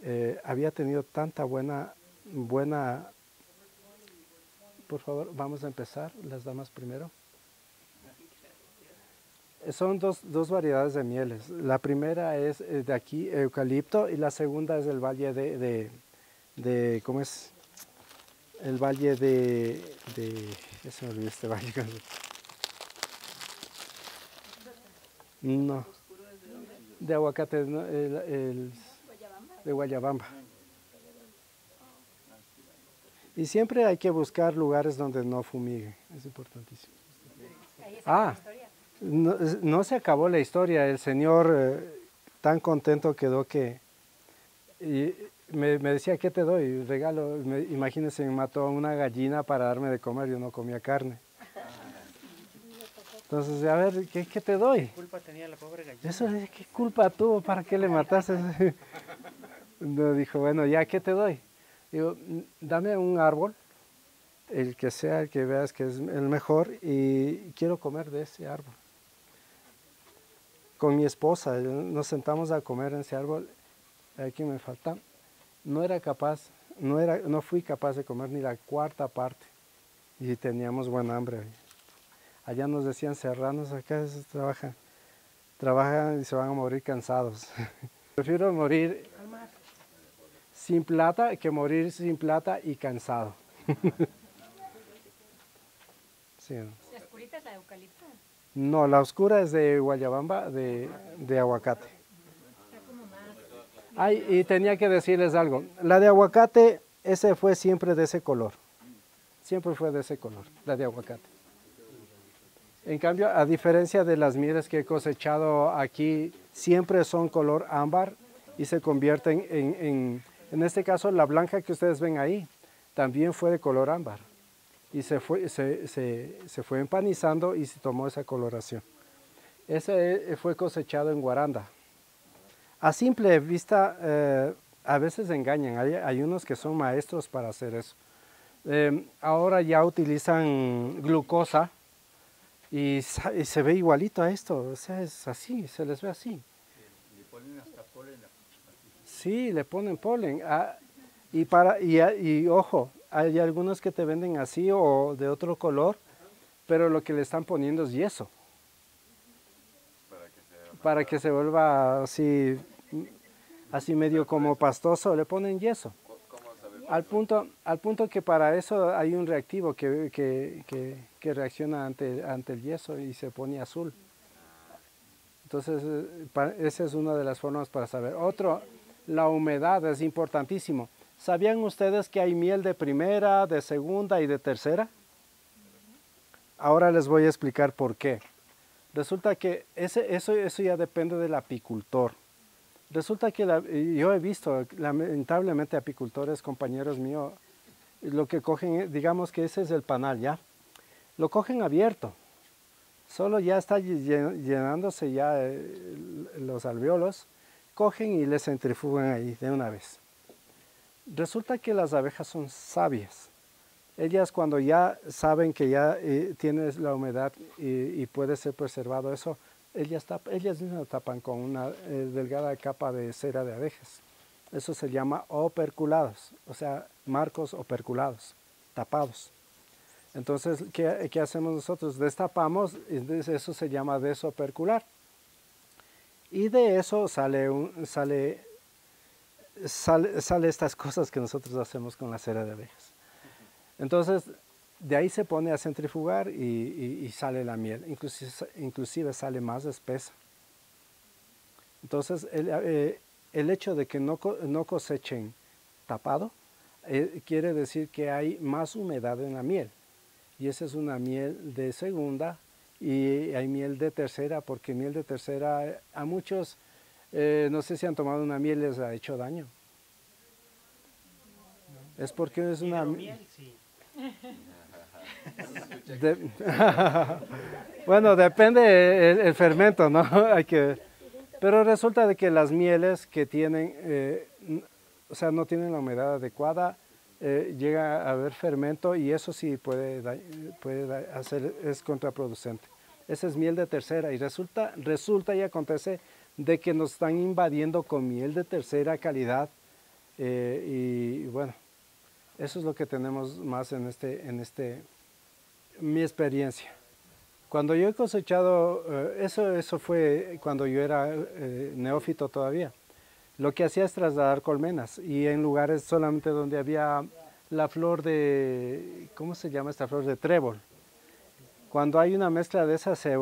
Eh, había tenido tanta buena, buena... Por favor, vamos a empezar, las damas primero. Son dos, dos variedades de mieles. La primera es eh, de aquí, eucalipto, y la segunda es del valle de, de, de ¿cómo es? El valle de, de, ya se me olvidó este valle. No. De aguacate, el, de Guayabamba. Y siempre hay que buscar lugares donde no fumigue, es importantísimo. Ah, no, se acabó la historia, el señor eh, tan contento quedó que y me, decía, ¿qué te doy? Regalo, me, imagínense, me mató una gallina para darme de comer, yo no comía carne. Entonces, a ver, ¿qué, te doy? ¿Qué culpa tenía la pobre gallina? Eso, ¿qué culpa tuvo? ¿Para qué le mataste? no, dijo, bueno, ya, ¿qué te doy? Digo, dame un árbol, el que sea, el que veas que es el mejor, y quiero comer de ese árbol. Con mi esposa, nos sentamos a comer en ese árbol, aquí me falta, no era capaz, no, era, no fui capaz de comer ni la cuarta parte, y teníamos buen hambre. Allá nos decían serranos, acá trabajan, trabajan y se van a morir cansados. Prefiero morir sin plata que morir sin plata y cansado. sí. ¿La oscurita es la de eucalipto? No, la oscura es de guayabamba, de, de aguacate. Ay, y tenía que decirles algo. La de aguacate, ese fue siempre de ese color. Siempre fue de ese color, la de aguacate. En cambio, a diferencia de las mieles que he cosechado aquí, siempre son color ámbar y se convierten en, en, en este caso, la blanca que ustedes ven ahí, también fue de color ámbar y se fue, se, se, se fue empanizando y se tomó esa coloración. Ese eh, fue cosechado en Guaranda. A simple vista, eh, a veces engañan, hay, unos que son maestros para hacer eso. Eh, ahora ya utilizan glucosa y, y, se ve igualito a esto, o sea, es así, se les ve así. Le ponen hasta polen. Sí, le ponen polen. Ah, y, para, y, y ojo, hay algunos que te venden así o de otro color, pero lo que le están poniendo es yeso. Para que se, vuelva así, así medio como pastoso, le ponen yeso. Al punto, al punto que para eso hay un reactivo que, que, que, que reacciona ante, ante el yeso y se pone azul. Entonces, esa es una de las formas para saber. Otro, la humedad es importantísimo. ¿Sabían ustedes que hay miel de primera, de segunda y de tercera? Ahora les voy a explicar por qué. Resulta que ese, eso, eso ya depende del apicultor. Resulta que yo he visto, lamentablemente, apicultores, compañeros míos, lo que cogen, digamos que ese es el panal, ¿ya? Lo cogen abierto. Solo ya está llenándose ya los alveolos, cogen y les centrifugan ahí de una vez. Resulta que las abejas son sabias. Ellas cuando ya saben que ya eh, tienes la humedad y, puede ser preservado eso, ellas, tap, ellas mismas tapan con una eh, delgada capa de cera de abejas. Eso se llama operculados, o sea, marcos operculados, tapados. Entonces, ¿qué, ¿qué, hacemos nosotros? Destapamos, y eso se llama desopercular. Y de eso sale, un, sale sale, estas cosas que nosotros hacemos con la cera de abejas. Entonces, de ahí se pone a centrifugar y sale la miel, inclusive, inclusive, sale más espesa. Entonces, el, eh, el hecho de que no, no cosechen tapado eh, quiere decir que hay más humedad en la miel. Y esa es una miel de segunda y hay miel de tercera, porque miel de tercera a muchos eh, no sé si han tomado una miel les ha hecho daño. Es porque es una... Miel, sí. De... bueno, depende el, el, fermento, ¿no? Hay que... Pero resulta de que las mieles que tienen, eh, o sea, no tienen la humedad adecuada, eh, llega a haber fermento y eso sí puede, puede hacer, es contraproducente. Esa es miel de tercera y resulta, resulta y acontece de que nos están invadiendo con miel de tercera calidad eh, y, bueno, eso es lo que tenemos más en este, en este, mi experiencia. Cuando yo he cosechado, eh, eso, eso fue cuando yo era neófito todavía. Lo que hacía es trasladar colmenas y en lugares solamente donde había la flor de, ¿cómo se llama esta flor? De trébol. Cuando hay una mezcla de esas se,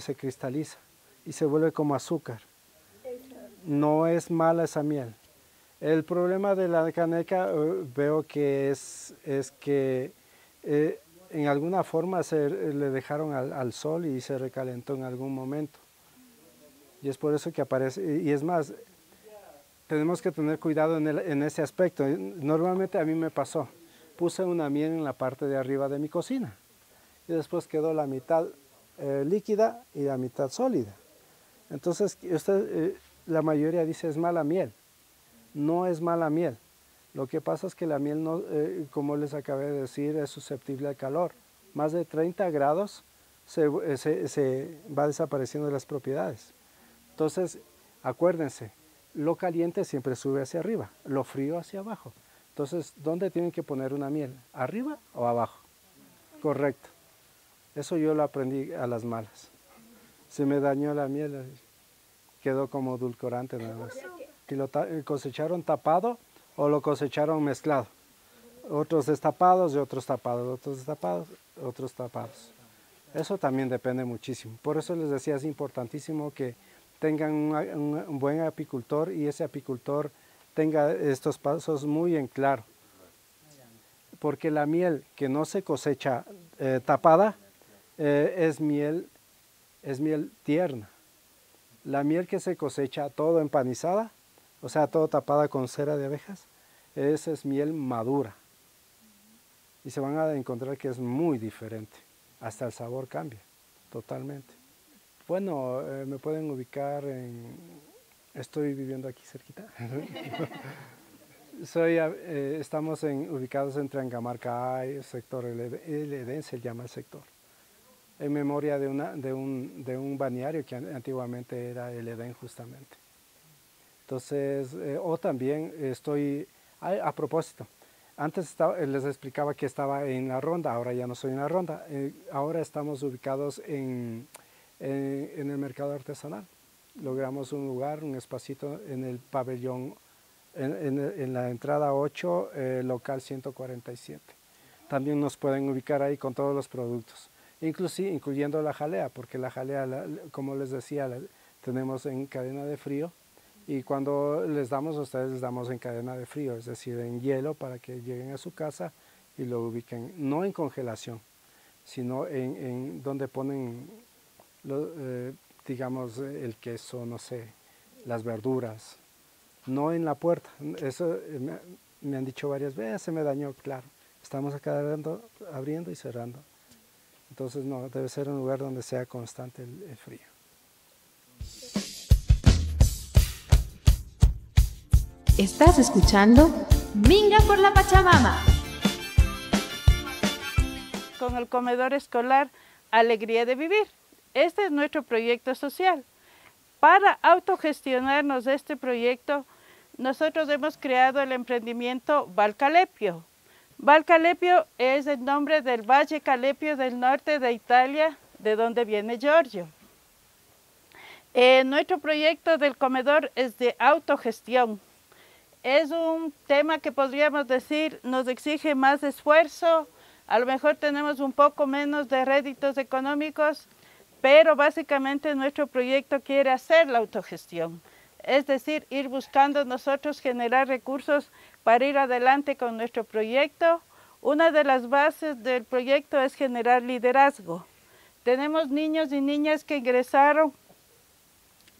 se, cristaliza y se vuelve como azúcar no es mala esa miel. El problema de la caneca uh, veo que es, es que eh, en alguna forma se le dejaron al, al, sol y se recalentó en algún momento. Y es por eso que aparece, y es más, tenemos que tener cuidado en, ese aspecto. Normalmente a mí me pasó, puse una miel en la parte de arriba de mi cocina y después quedó la mitad eh, líquida y la mitad sólida. Entonces, usted, eh, la mayoría dice es mala miel. No es mala miel. Lo que pasa es que la miel, no, eh, como les acabé de decir, es susceptible al calor. Más de 30 grados se, eh, se, va desapareciendo las propiedades. Entonces, acuérdense, lo caliente siempre sube hacia arriba, lo frío hacia abajo. Entonces, ¿dónde tienen que poner una miel? ¿Arriba o abajo? Correcto. Eso yo lo aprendí a las malas. Se me dañó la miel quedó como edulcorante nada más. Si lo ta cosecharon tapado, o lo cosecharon mezclado. Otros destapados y otros tapados, otros destapados, otros tapados. Eso también depende muchísimo. Por eso les decía, es importantísimo que tengan un, buen apicultor y ese apicultor tenga estos pasos muy en claro. Porque la miel que no se cosecha eh, tapada eh, es, miel, es miel tierna. La miel que se cosecha todo empanizada, o sea, todo tapada con cera de abejas, esa es miel madura. Y se van a encontrar que es muy diferente. Hasta el sabor cambia totalmente. Bueno, eh, me pueden ubicar en... Estoy viviendo aquí cerquita. Soy, eh, estamos en, ubicados entre Angamarca y el sector el, Edén se llama el sector. En memoria de, una, de, un, de un balneario que antiguamente era el Edén justamente. Entonces, eh, o también estoy, a, a propósito, antes les explicaba que estaba en la ronda, ahora ya no soy en la ronda. ahora estamos ubicados en en, el mercado artesanal. Logramos un lugar, un espacito en el pabellón, en, la entrada 8, eh, local 147. También nos pueden ubicar ahí con todos los productos, inclusive incluyendo la jalea, porque la jalea, como les decía, tenemos en cadena de frío y cuando les damos a ustedes les damos en cadena de frío, es decir, en hielo para que lleguen a su casa y lo ubiquen, no en congelación, sino en, en donde ponen lo, eh, digamos, el queso, no sé, las verduras, no en la puerta. Eso eh, me, han dicho varias veces, se me dañó, claro. Estamos acá abriendo, y cerrando. Entonces, no, debe ser un lugar donde sea constante el, frío. Estás escuchando Minga por la Pachamama. Con el comedor escolar Alegría de Vivir. Este es nuestro proyecto social. Para autogestionarnos este proyecto, nosotros hemos creado el emprendimiento Valcalepio. Valcalepio es el nombre del Valle Calepio del norte de Italia, de donde viene Giorgio. Eh, nuestro proyecto del comedor es de autogestión. Es un tema que podríamos decir nos exige más esfuerzo, a lo mejor tenemos un poco menos de réditos económicos, pero básicamente nuestro proyecto quiere hacer la autogestión, es decir, ir buscando nosotros generar recursos para ir adelante con nuestro proyecto. Una de las bases del proyecto es generar liderazgo. Tenemos niños y niñas que ingresaron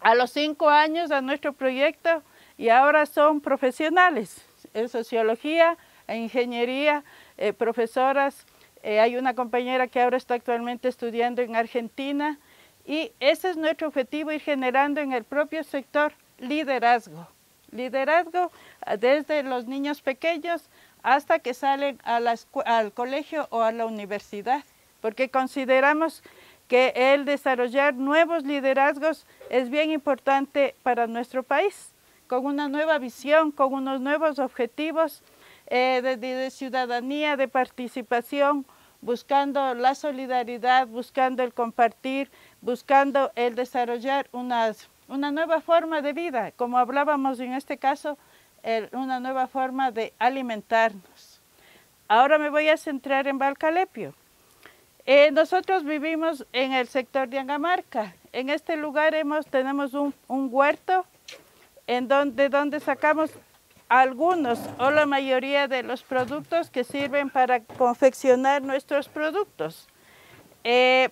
a los cinco años a nuestro proyecto y ahora son profesionales en sociología, en ingeniería, eh, profesoras eh, hay una compañera que ahora está actualmente estudiando en Argentina y ese es nuestro objetivo, ir generando en el propio sector liderazgo. Liderazgo ah, desde los niños pequeños hasta que salen al colegio o a la universidad, porque consideramos que el desarrollar nuevos liderazgos es bien importante para nuestro país, con una nueva visión, con unos nuevos objetivos eh, de, ciudadanía, de participación, buscando la solidaridad, buscando el compartir, buscando el desarrollar una nueva forma de vida, como hablábamos en este caso, una nueva forma de alimentarnos. Ahora me voy a centrar en Valcalepio. Eh, nosotros vivimos en el sector de Angamarca. En este lugar hemos, tenemos un, huerto en donde, donde sacamos algunos o la mayoría de los productos que sirven para confeccionar nuestros productos. Eh,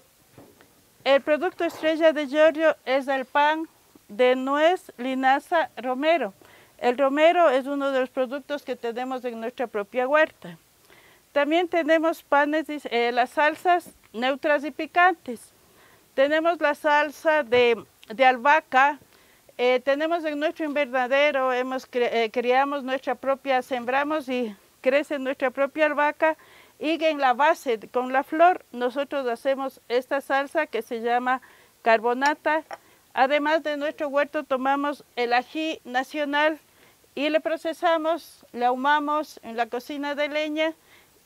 el producto estrella de Giorgio es el pan de nuez linaza romero. El romero es uno de los productos que tenemos en nuestra propia huerta. También tenemos panes, eh, las salsas neutras y picantes. Tenemos la salsa de, de albahaca, eh, tenemos en nuestro invernadero, hemos eh, criamos nuestra propia, sembramos y crece nuestra propia albahaca y en la base, con la flor, nosotros hacemos esta salsa que se llama carbonata. Además de nuestro huerto tomamos el ají nacional y le procesamos, le ahumamos en la cocina de leña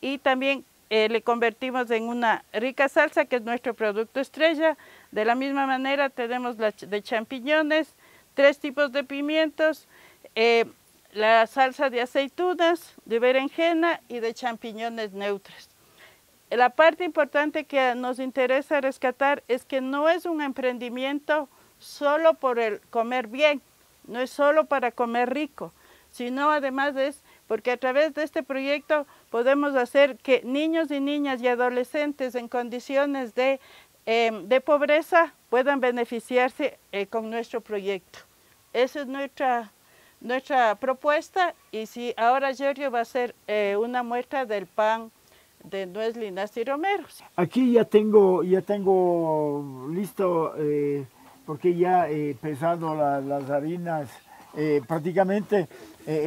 y también eh, le convertimos en una rica salsa que es nuestro producto estrella. De la misma manera tenemos la de champiñones, tres tipos de pimientos, eh, la salsa de aceitunas, de berenjena y de champiñones neutros. La parte importante que nos interesa rescatar es que no es un emprendimiento solo por el comer bien, no es solo para comer rico, sino además es porque a través de este proyecto podemos hacer que niños y niñas y adolescentes en condiciones de, em, de pobreza puedan beneficiarse eh, con nuestro proyecto. Esa es nuestra, nuestra propuesta y si ahora Giorgio va a hacer eh, una muestra del pan de nuez, linas y romero. Aquí ya tengo, ya tengo listo, eh, porque ya he pesado la- las harinas, prácticamente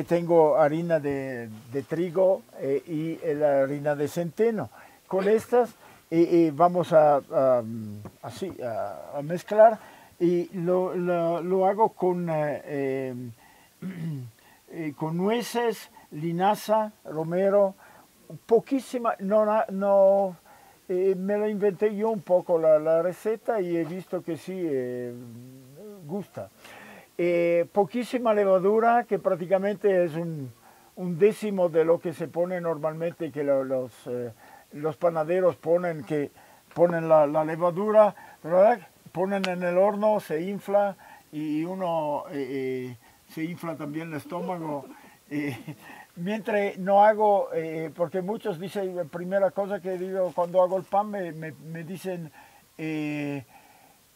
tengo harina de, de trigo y la harina de centeno. Con estas eh, vamos a, a, así, a, a mezclar y lo, lo- lo hago con, eh, eh, eh, con nueces, linaza, romero, poquísima, no, no me la inventé yo un poco la, la receta y he visto que sí gusta. Poquísima levadura, que prácticamente es un, un décimo de lo que se pone normalmente, que lo- los, los panaderos ponen, que ponen la, la levadura, ¿verdad? ponen en el horno, se infla y uno eh, eh, se infla también el estómago. Eh, mientras no hago, eh, porque muchos dicen, la primera cosa que digo cuando hago el pan, me, me- me dicen eh,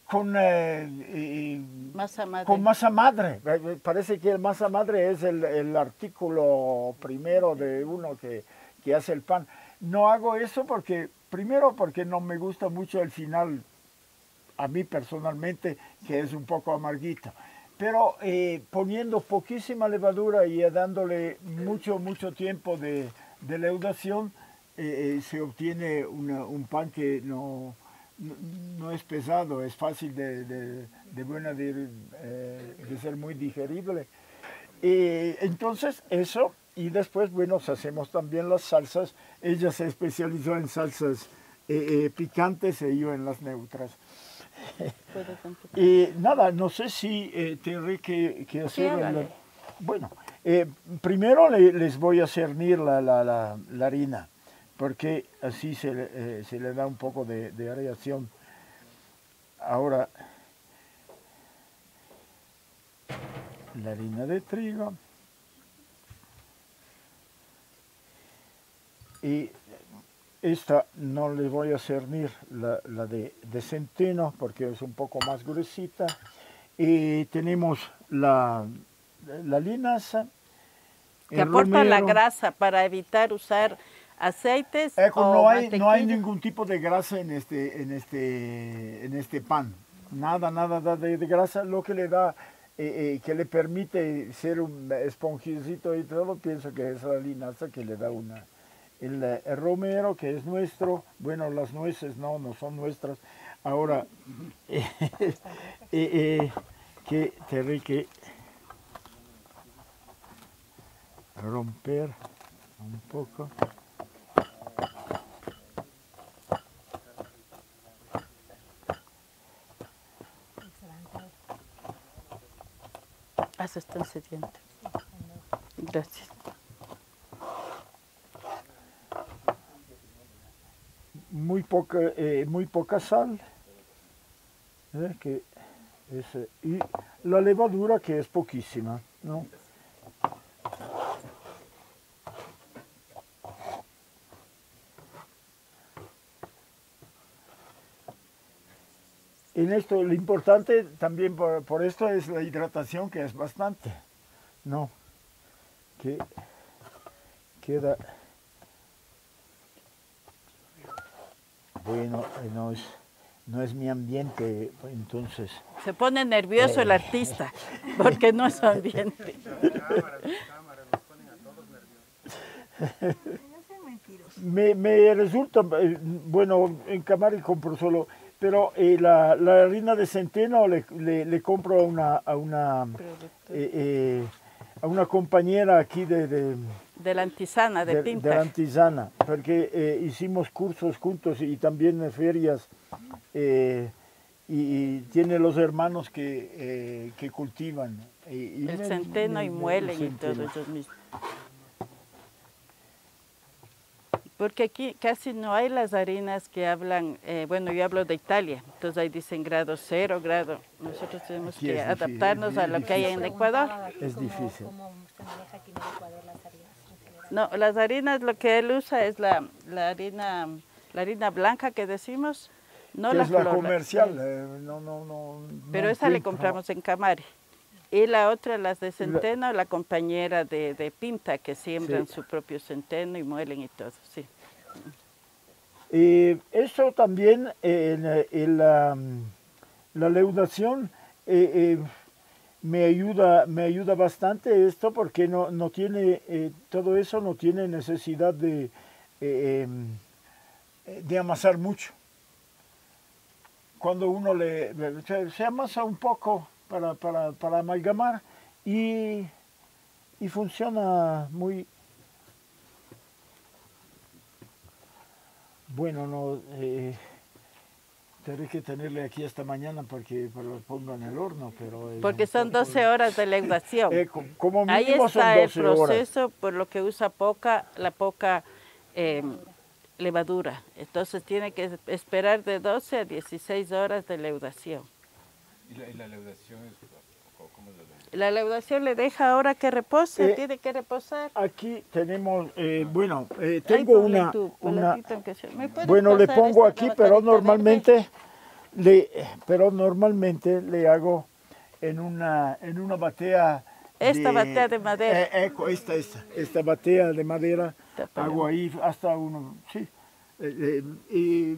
con, eh, Masa madre. con masa madre. Parece que el masa madre es el, el artículo primero de uno que, que hace el pan. No hago eso porque, primero porque no me gusta mucho el final a mí personalmente, que es un poco amarguito. Pero eh, poniendo poquísima levadura y dándole mucho, mucho tiempo de, de leudación, eh, eh, se obtiene un pan que no, no, es pesado, es fácil de, de- de buena de, de ser muy digerible. Eh, entonces, eso, y después, bueno, hacemos también las salsas. Ella se especializó en salsas eh, eh, picantes y yo en las neutras. Y nada, no sé si eh, tendré que, que hacer... bueno, eh, primero le- les voy a cernir la, la- harina, porque así se, le- eh, se le da un poco de, de reacción. Ahora, la harina de trigo. Y esta no le voy a cernir la, la de, de centeno porque es un poco más gruesita. Y tenemos la, la linaza. Que aporta la grasa para evitar usar aceites Eco, o no, hay, no hay ningún tipo de grasa en este, en este, en este pan. Nada, nada da de, de grasa. Lo que le da, eh, eh, que le permite ser un esponjicito y todo, pienso que es la linaza que le da una. El, eh, el romero, que es nuestro, bueno, las nueces no, no son nuestras. Ahora, eh, eh, eh, que que romper un poco. Ah, se están sedientos. Gracias. Muy poca, eh, muy poca sal, ¿eh? que es, eh, y la levadura que es poquísima, ¿no? En esto, lo importante también por, por esto es la hidratación, que es bastante, ¿no? Que queda... Bueno, eh, no es, no es mi ambiente, entonces. Se pone nervioso el Eh. artista porque no es su ambiente. Me, me resulta, eh, bueno, en Camari compro solo, pero eh, la, la harina de centeno le, le- le compro a una, a una, eh, eh, a una compañera aquí de, de, De la antisana, de, de, tinta. de la Antisana, porque eh, hicimos cursos juntos y también en ferias. eh, y tiene los hermanos que, eh, que cultivan. y- y El me- centeno me- y muelen y todo ellos mismos. Porque aquí casi no hay las harinas que hablan, eh, bueno, yo hablo de Italia, entonces ahí dicen grado cero, grado. Nosotros tenemos Aquí que difícil, adaptarnos a lo que hay en difícil. Ecuador. Es difícil. No, las harinas, lo que él usa es la, la harina, la harina blanca que decimos, no Que la es la flor, comercial, eh, no, no, no. Pero no esa le compramos en Camari. Y la otra, las de centeno, la compañera de, de Pinta, que siembran Sí. su propio centeno y muelen y todo, sí. Eh, eso también, eh, en, eh, en la, la leudación, me, ayuda, me ayuda bastante esto porque no, no tiene, eh, todo eso no tiene necesidad de, eh, em, de amasar mucho. Cuando uno le, se, amasa un poco para, para, para amalgamar y, y funciona muy, Bueno, no, eh, tendré que tenerle aquí esta mañana porque para lo pongo en el horno, pero... es Porque son poco- 12 horas de leudación. Eh, co- como Ahí mínimo son está el 12 horas. proceso por lo que usa poca, la poca eh, levadura. Entonces tiene que esperar de 12 a 16 horas de leudación. ¿Y la, y la leudación es la leudación? Le deja ahora que repose, Eh, tiene que reposar. Aquí tenemos, eh, bueno, eh, tengo una... una platito, aunque sea. ¿Me puedes bueno, le pongo esta aquí, pero normalmente, le, pero normalmente le hago en una, en una batea... Esta batea de madera. Eh, eco, esta, esta, esta batea de madera, hago ahí hasta uno, sí. Y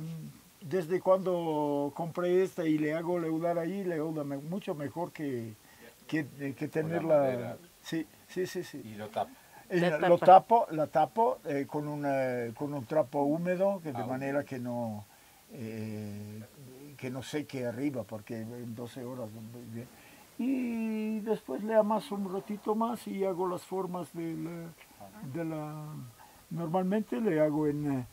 desde cuando compré esta y le hago leudar ahí, leuda me- mucho mejor que, que, que tenerla... madera. Sí, sí, sí, sí. Y lo tapa. Eh, La lo tapo, la tapo eh, con, una, con un trapo húmedo, que de Ah, manera que no, eh, que no seque arriba, porque en 12 horas. Y después le amaso un ratito más y hago las formas de la... De la normalmente le hago en, eh,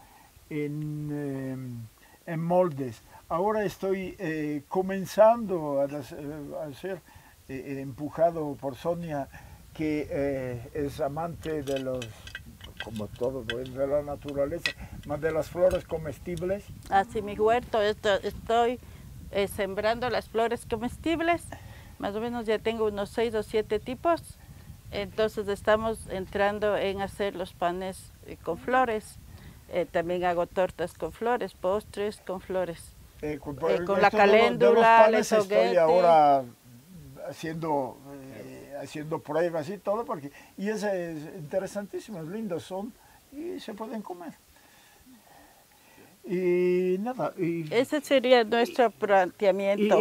en, eh, en moldes. Ahora estoy eh, comenzando eh, a hacer, eh, eh, empujado por Sonia, que eh, es amante de los, como todo, de la naturaleza, más de las flores comestibles. Así mi huerto, esto- estoy eh, sembrando las flores comestibles, más o menos ya tengo unos seis o siete tipos, entonces estamos entrando en hacer los panes eh, con flores, Eh, también hago tortas con flores, postres con flores. Eh, con, Eh, con la de lo- de los caléndula, panes estoy ahora haciendo, eh, haciendo pruebas y todo, porque, y es, es interesantísimo, es lindo, son y se pueden comer. Y nada, y, Ese sería nuestro planteamiento.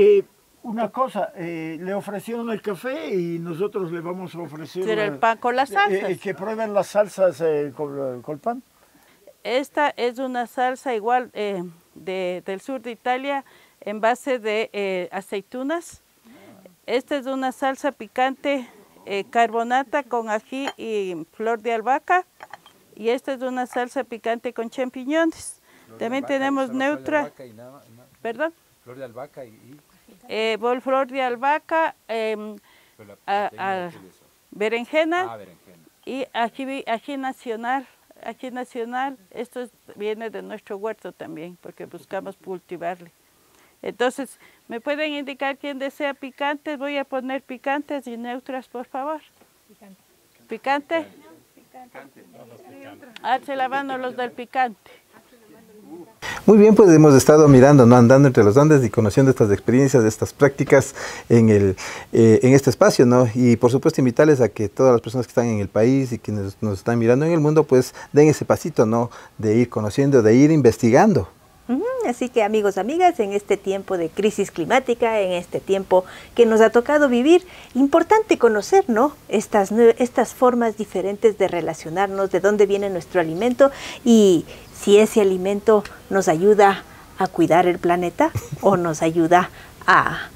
una cosa, eh, le ofrecieron el café y nosotros le vamos a ofrecer el pan con las eh, salsas. eh, que prueben las salsas eh, con, con el pan. Esta es una salsa igual de- del sur de Italia en base de aceitunas. Esta es una salsa picante eh, carbonata con ají y flor de albahaca. Y esta es una salsa picante con champiñones. También tenemos neutra, perdón, Flor de albahaca y... y- eh, bol flor de albahaca, la a- berenjena Ah, berenjena. y ají, ají nacional. Ají nacional, esto es- viene de nuestro huerto también, porque buscamos cultivarle. Entonces, ¿me pueden indicar quién desea picantes? Voy a poner picantes y neutras, por favor. ¿Picante? Alce la mano los del picante. Muy bien, pues hemos estado mirando, ¿no? andando entre los Andes y conociendo estas experiencias, estas prácticas en, el, eh, en este espacio, ¿no? Y por supuesto invitarles a que todas las personas que están en el país y quienes nos están mirando en el mundo, pues den ese pasito, ¿no? De ir conociendo, de ir investigando. Así que amigos, amigas, en este tiempo de crisis climática, en este tiempo que nos ha tocado vivir, importante conocer, ¿no? Estas, estas formas diferentes de relacionarnos, de dónde viene nuestro alimento y si ese alimento nos ayuda a cuidar el planeta o nos ayuda a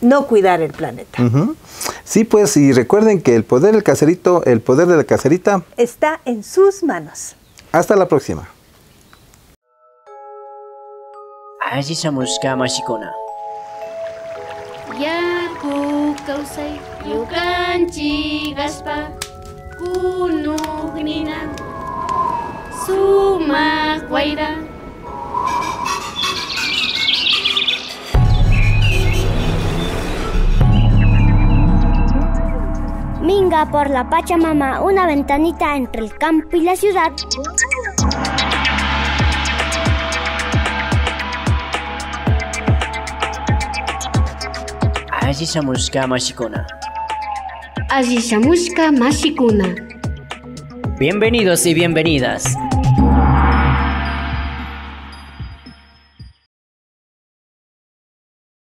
no cuidar el planeta. Sí, pues, y recuerden que el poder del caserito, el poder de la caserita, Está en sus manos. hasta la próxima. Aziz Samuska Mashikuna. Yaku kawsay Yukanchik aspa Kunugnina Sumak wayra Minga por la Pachamama, una ventanita entre el campo y la ciudad. Ashisamushka Mashikuna. Ashisamushka Mashikuna. Bienvenidos y bienvenidas.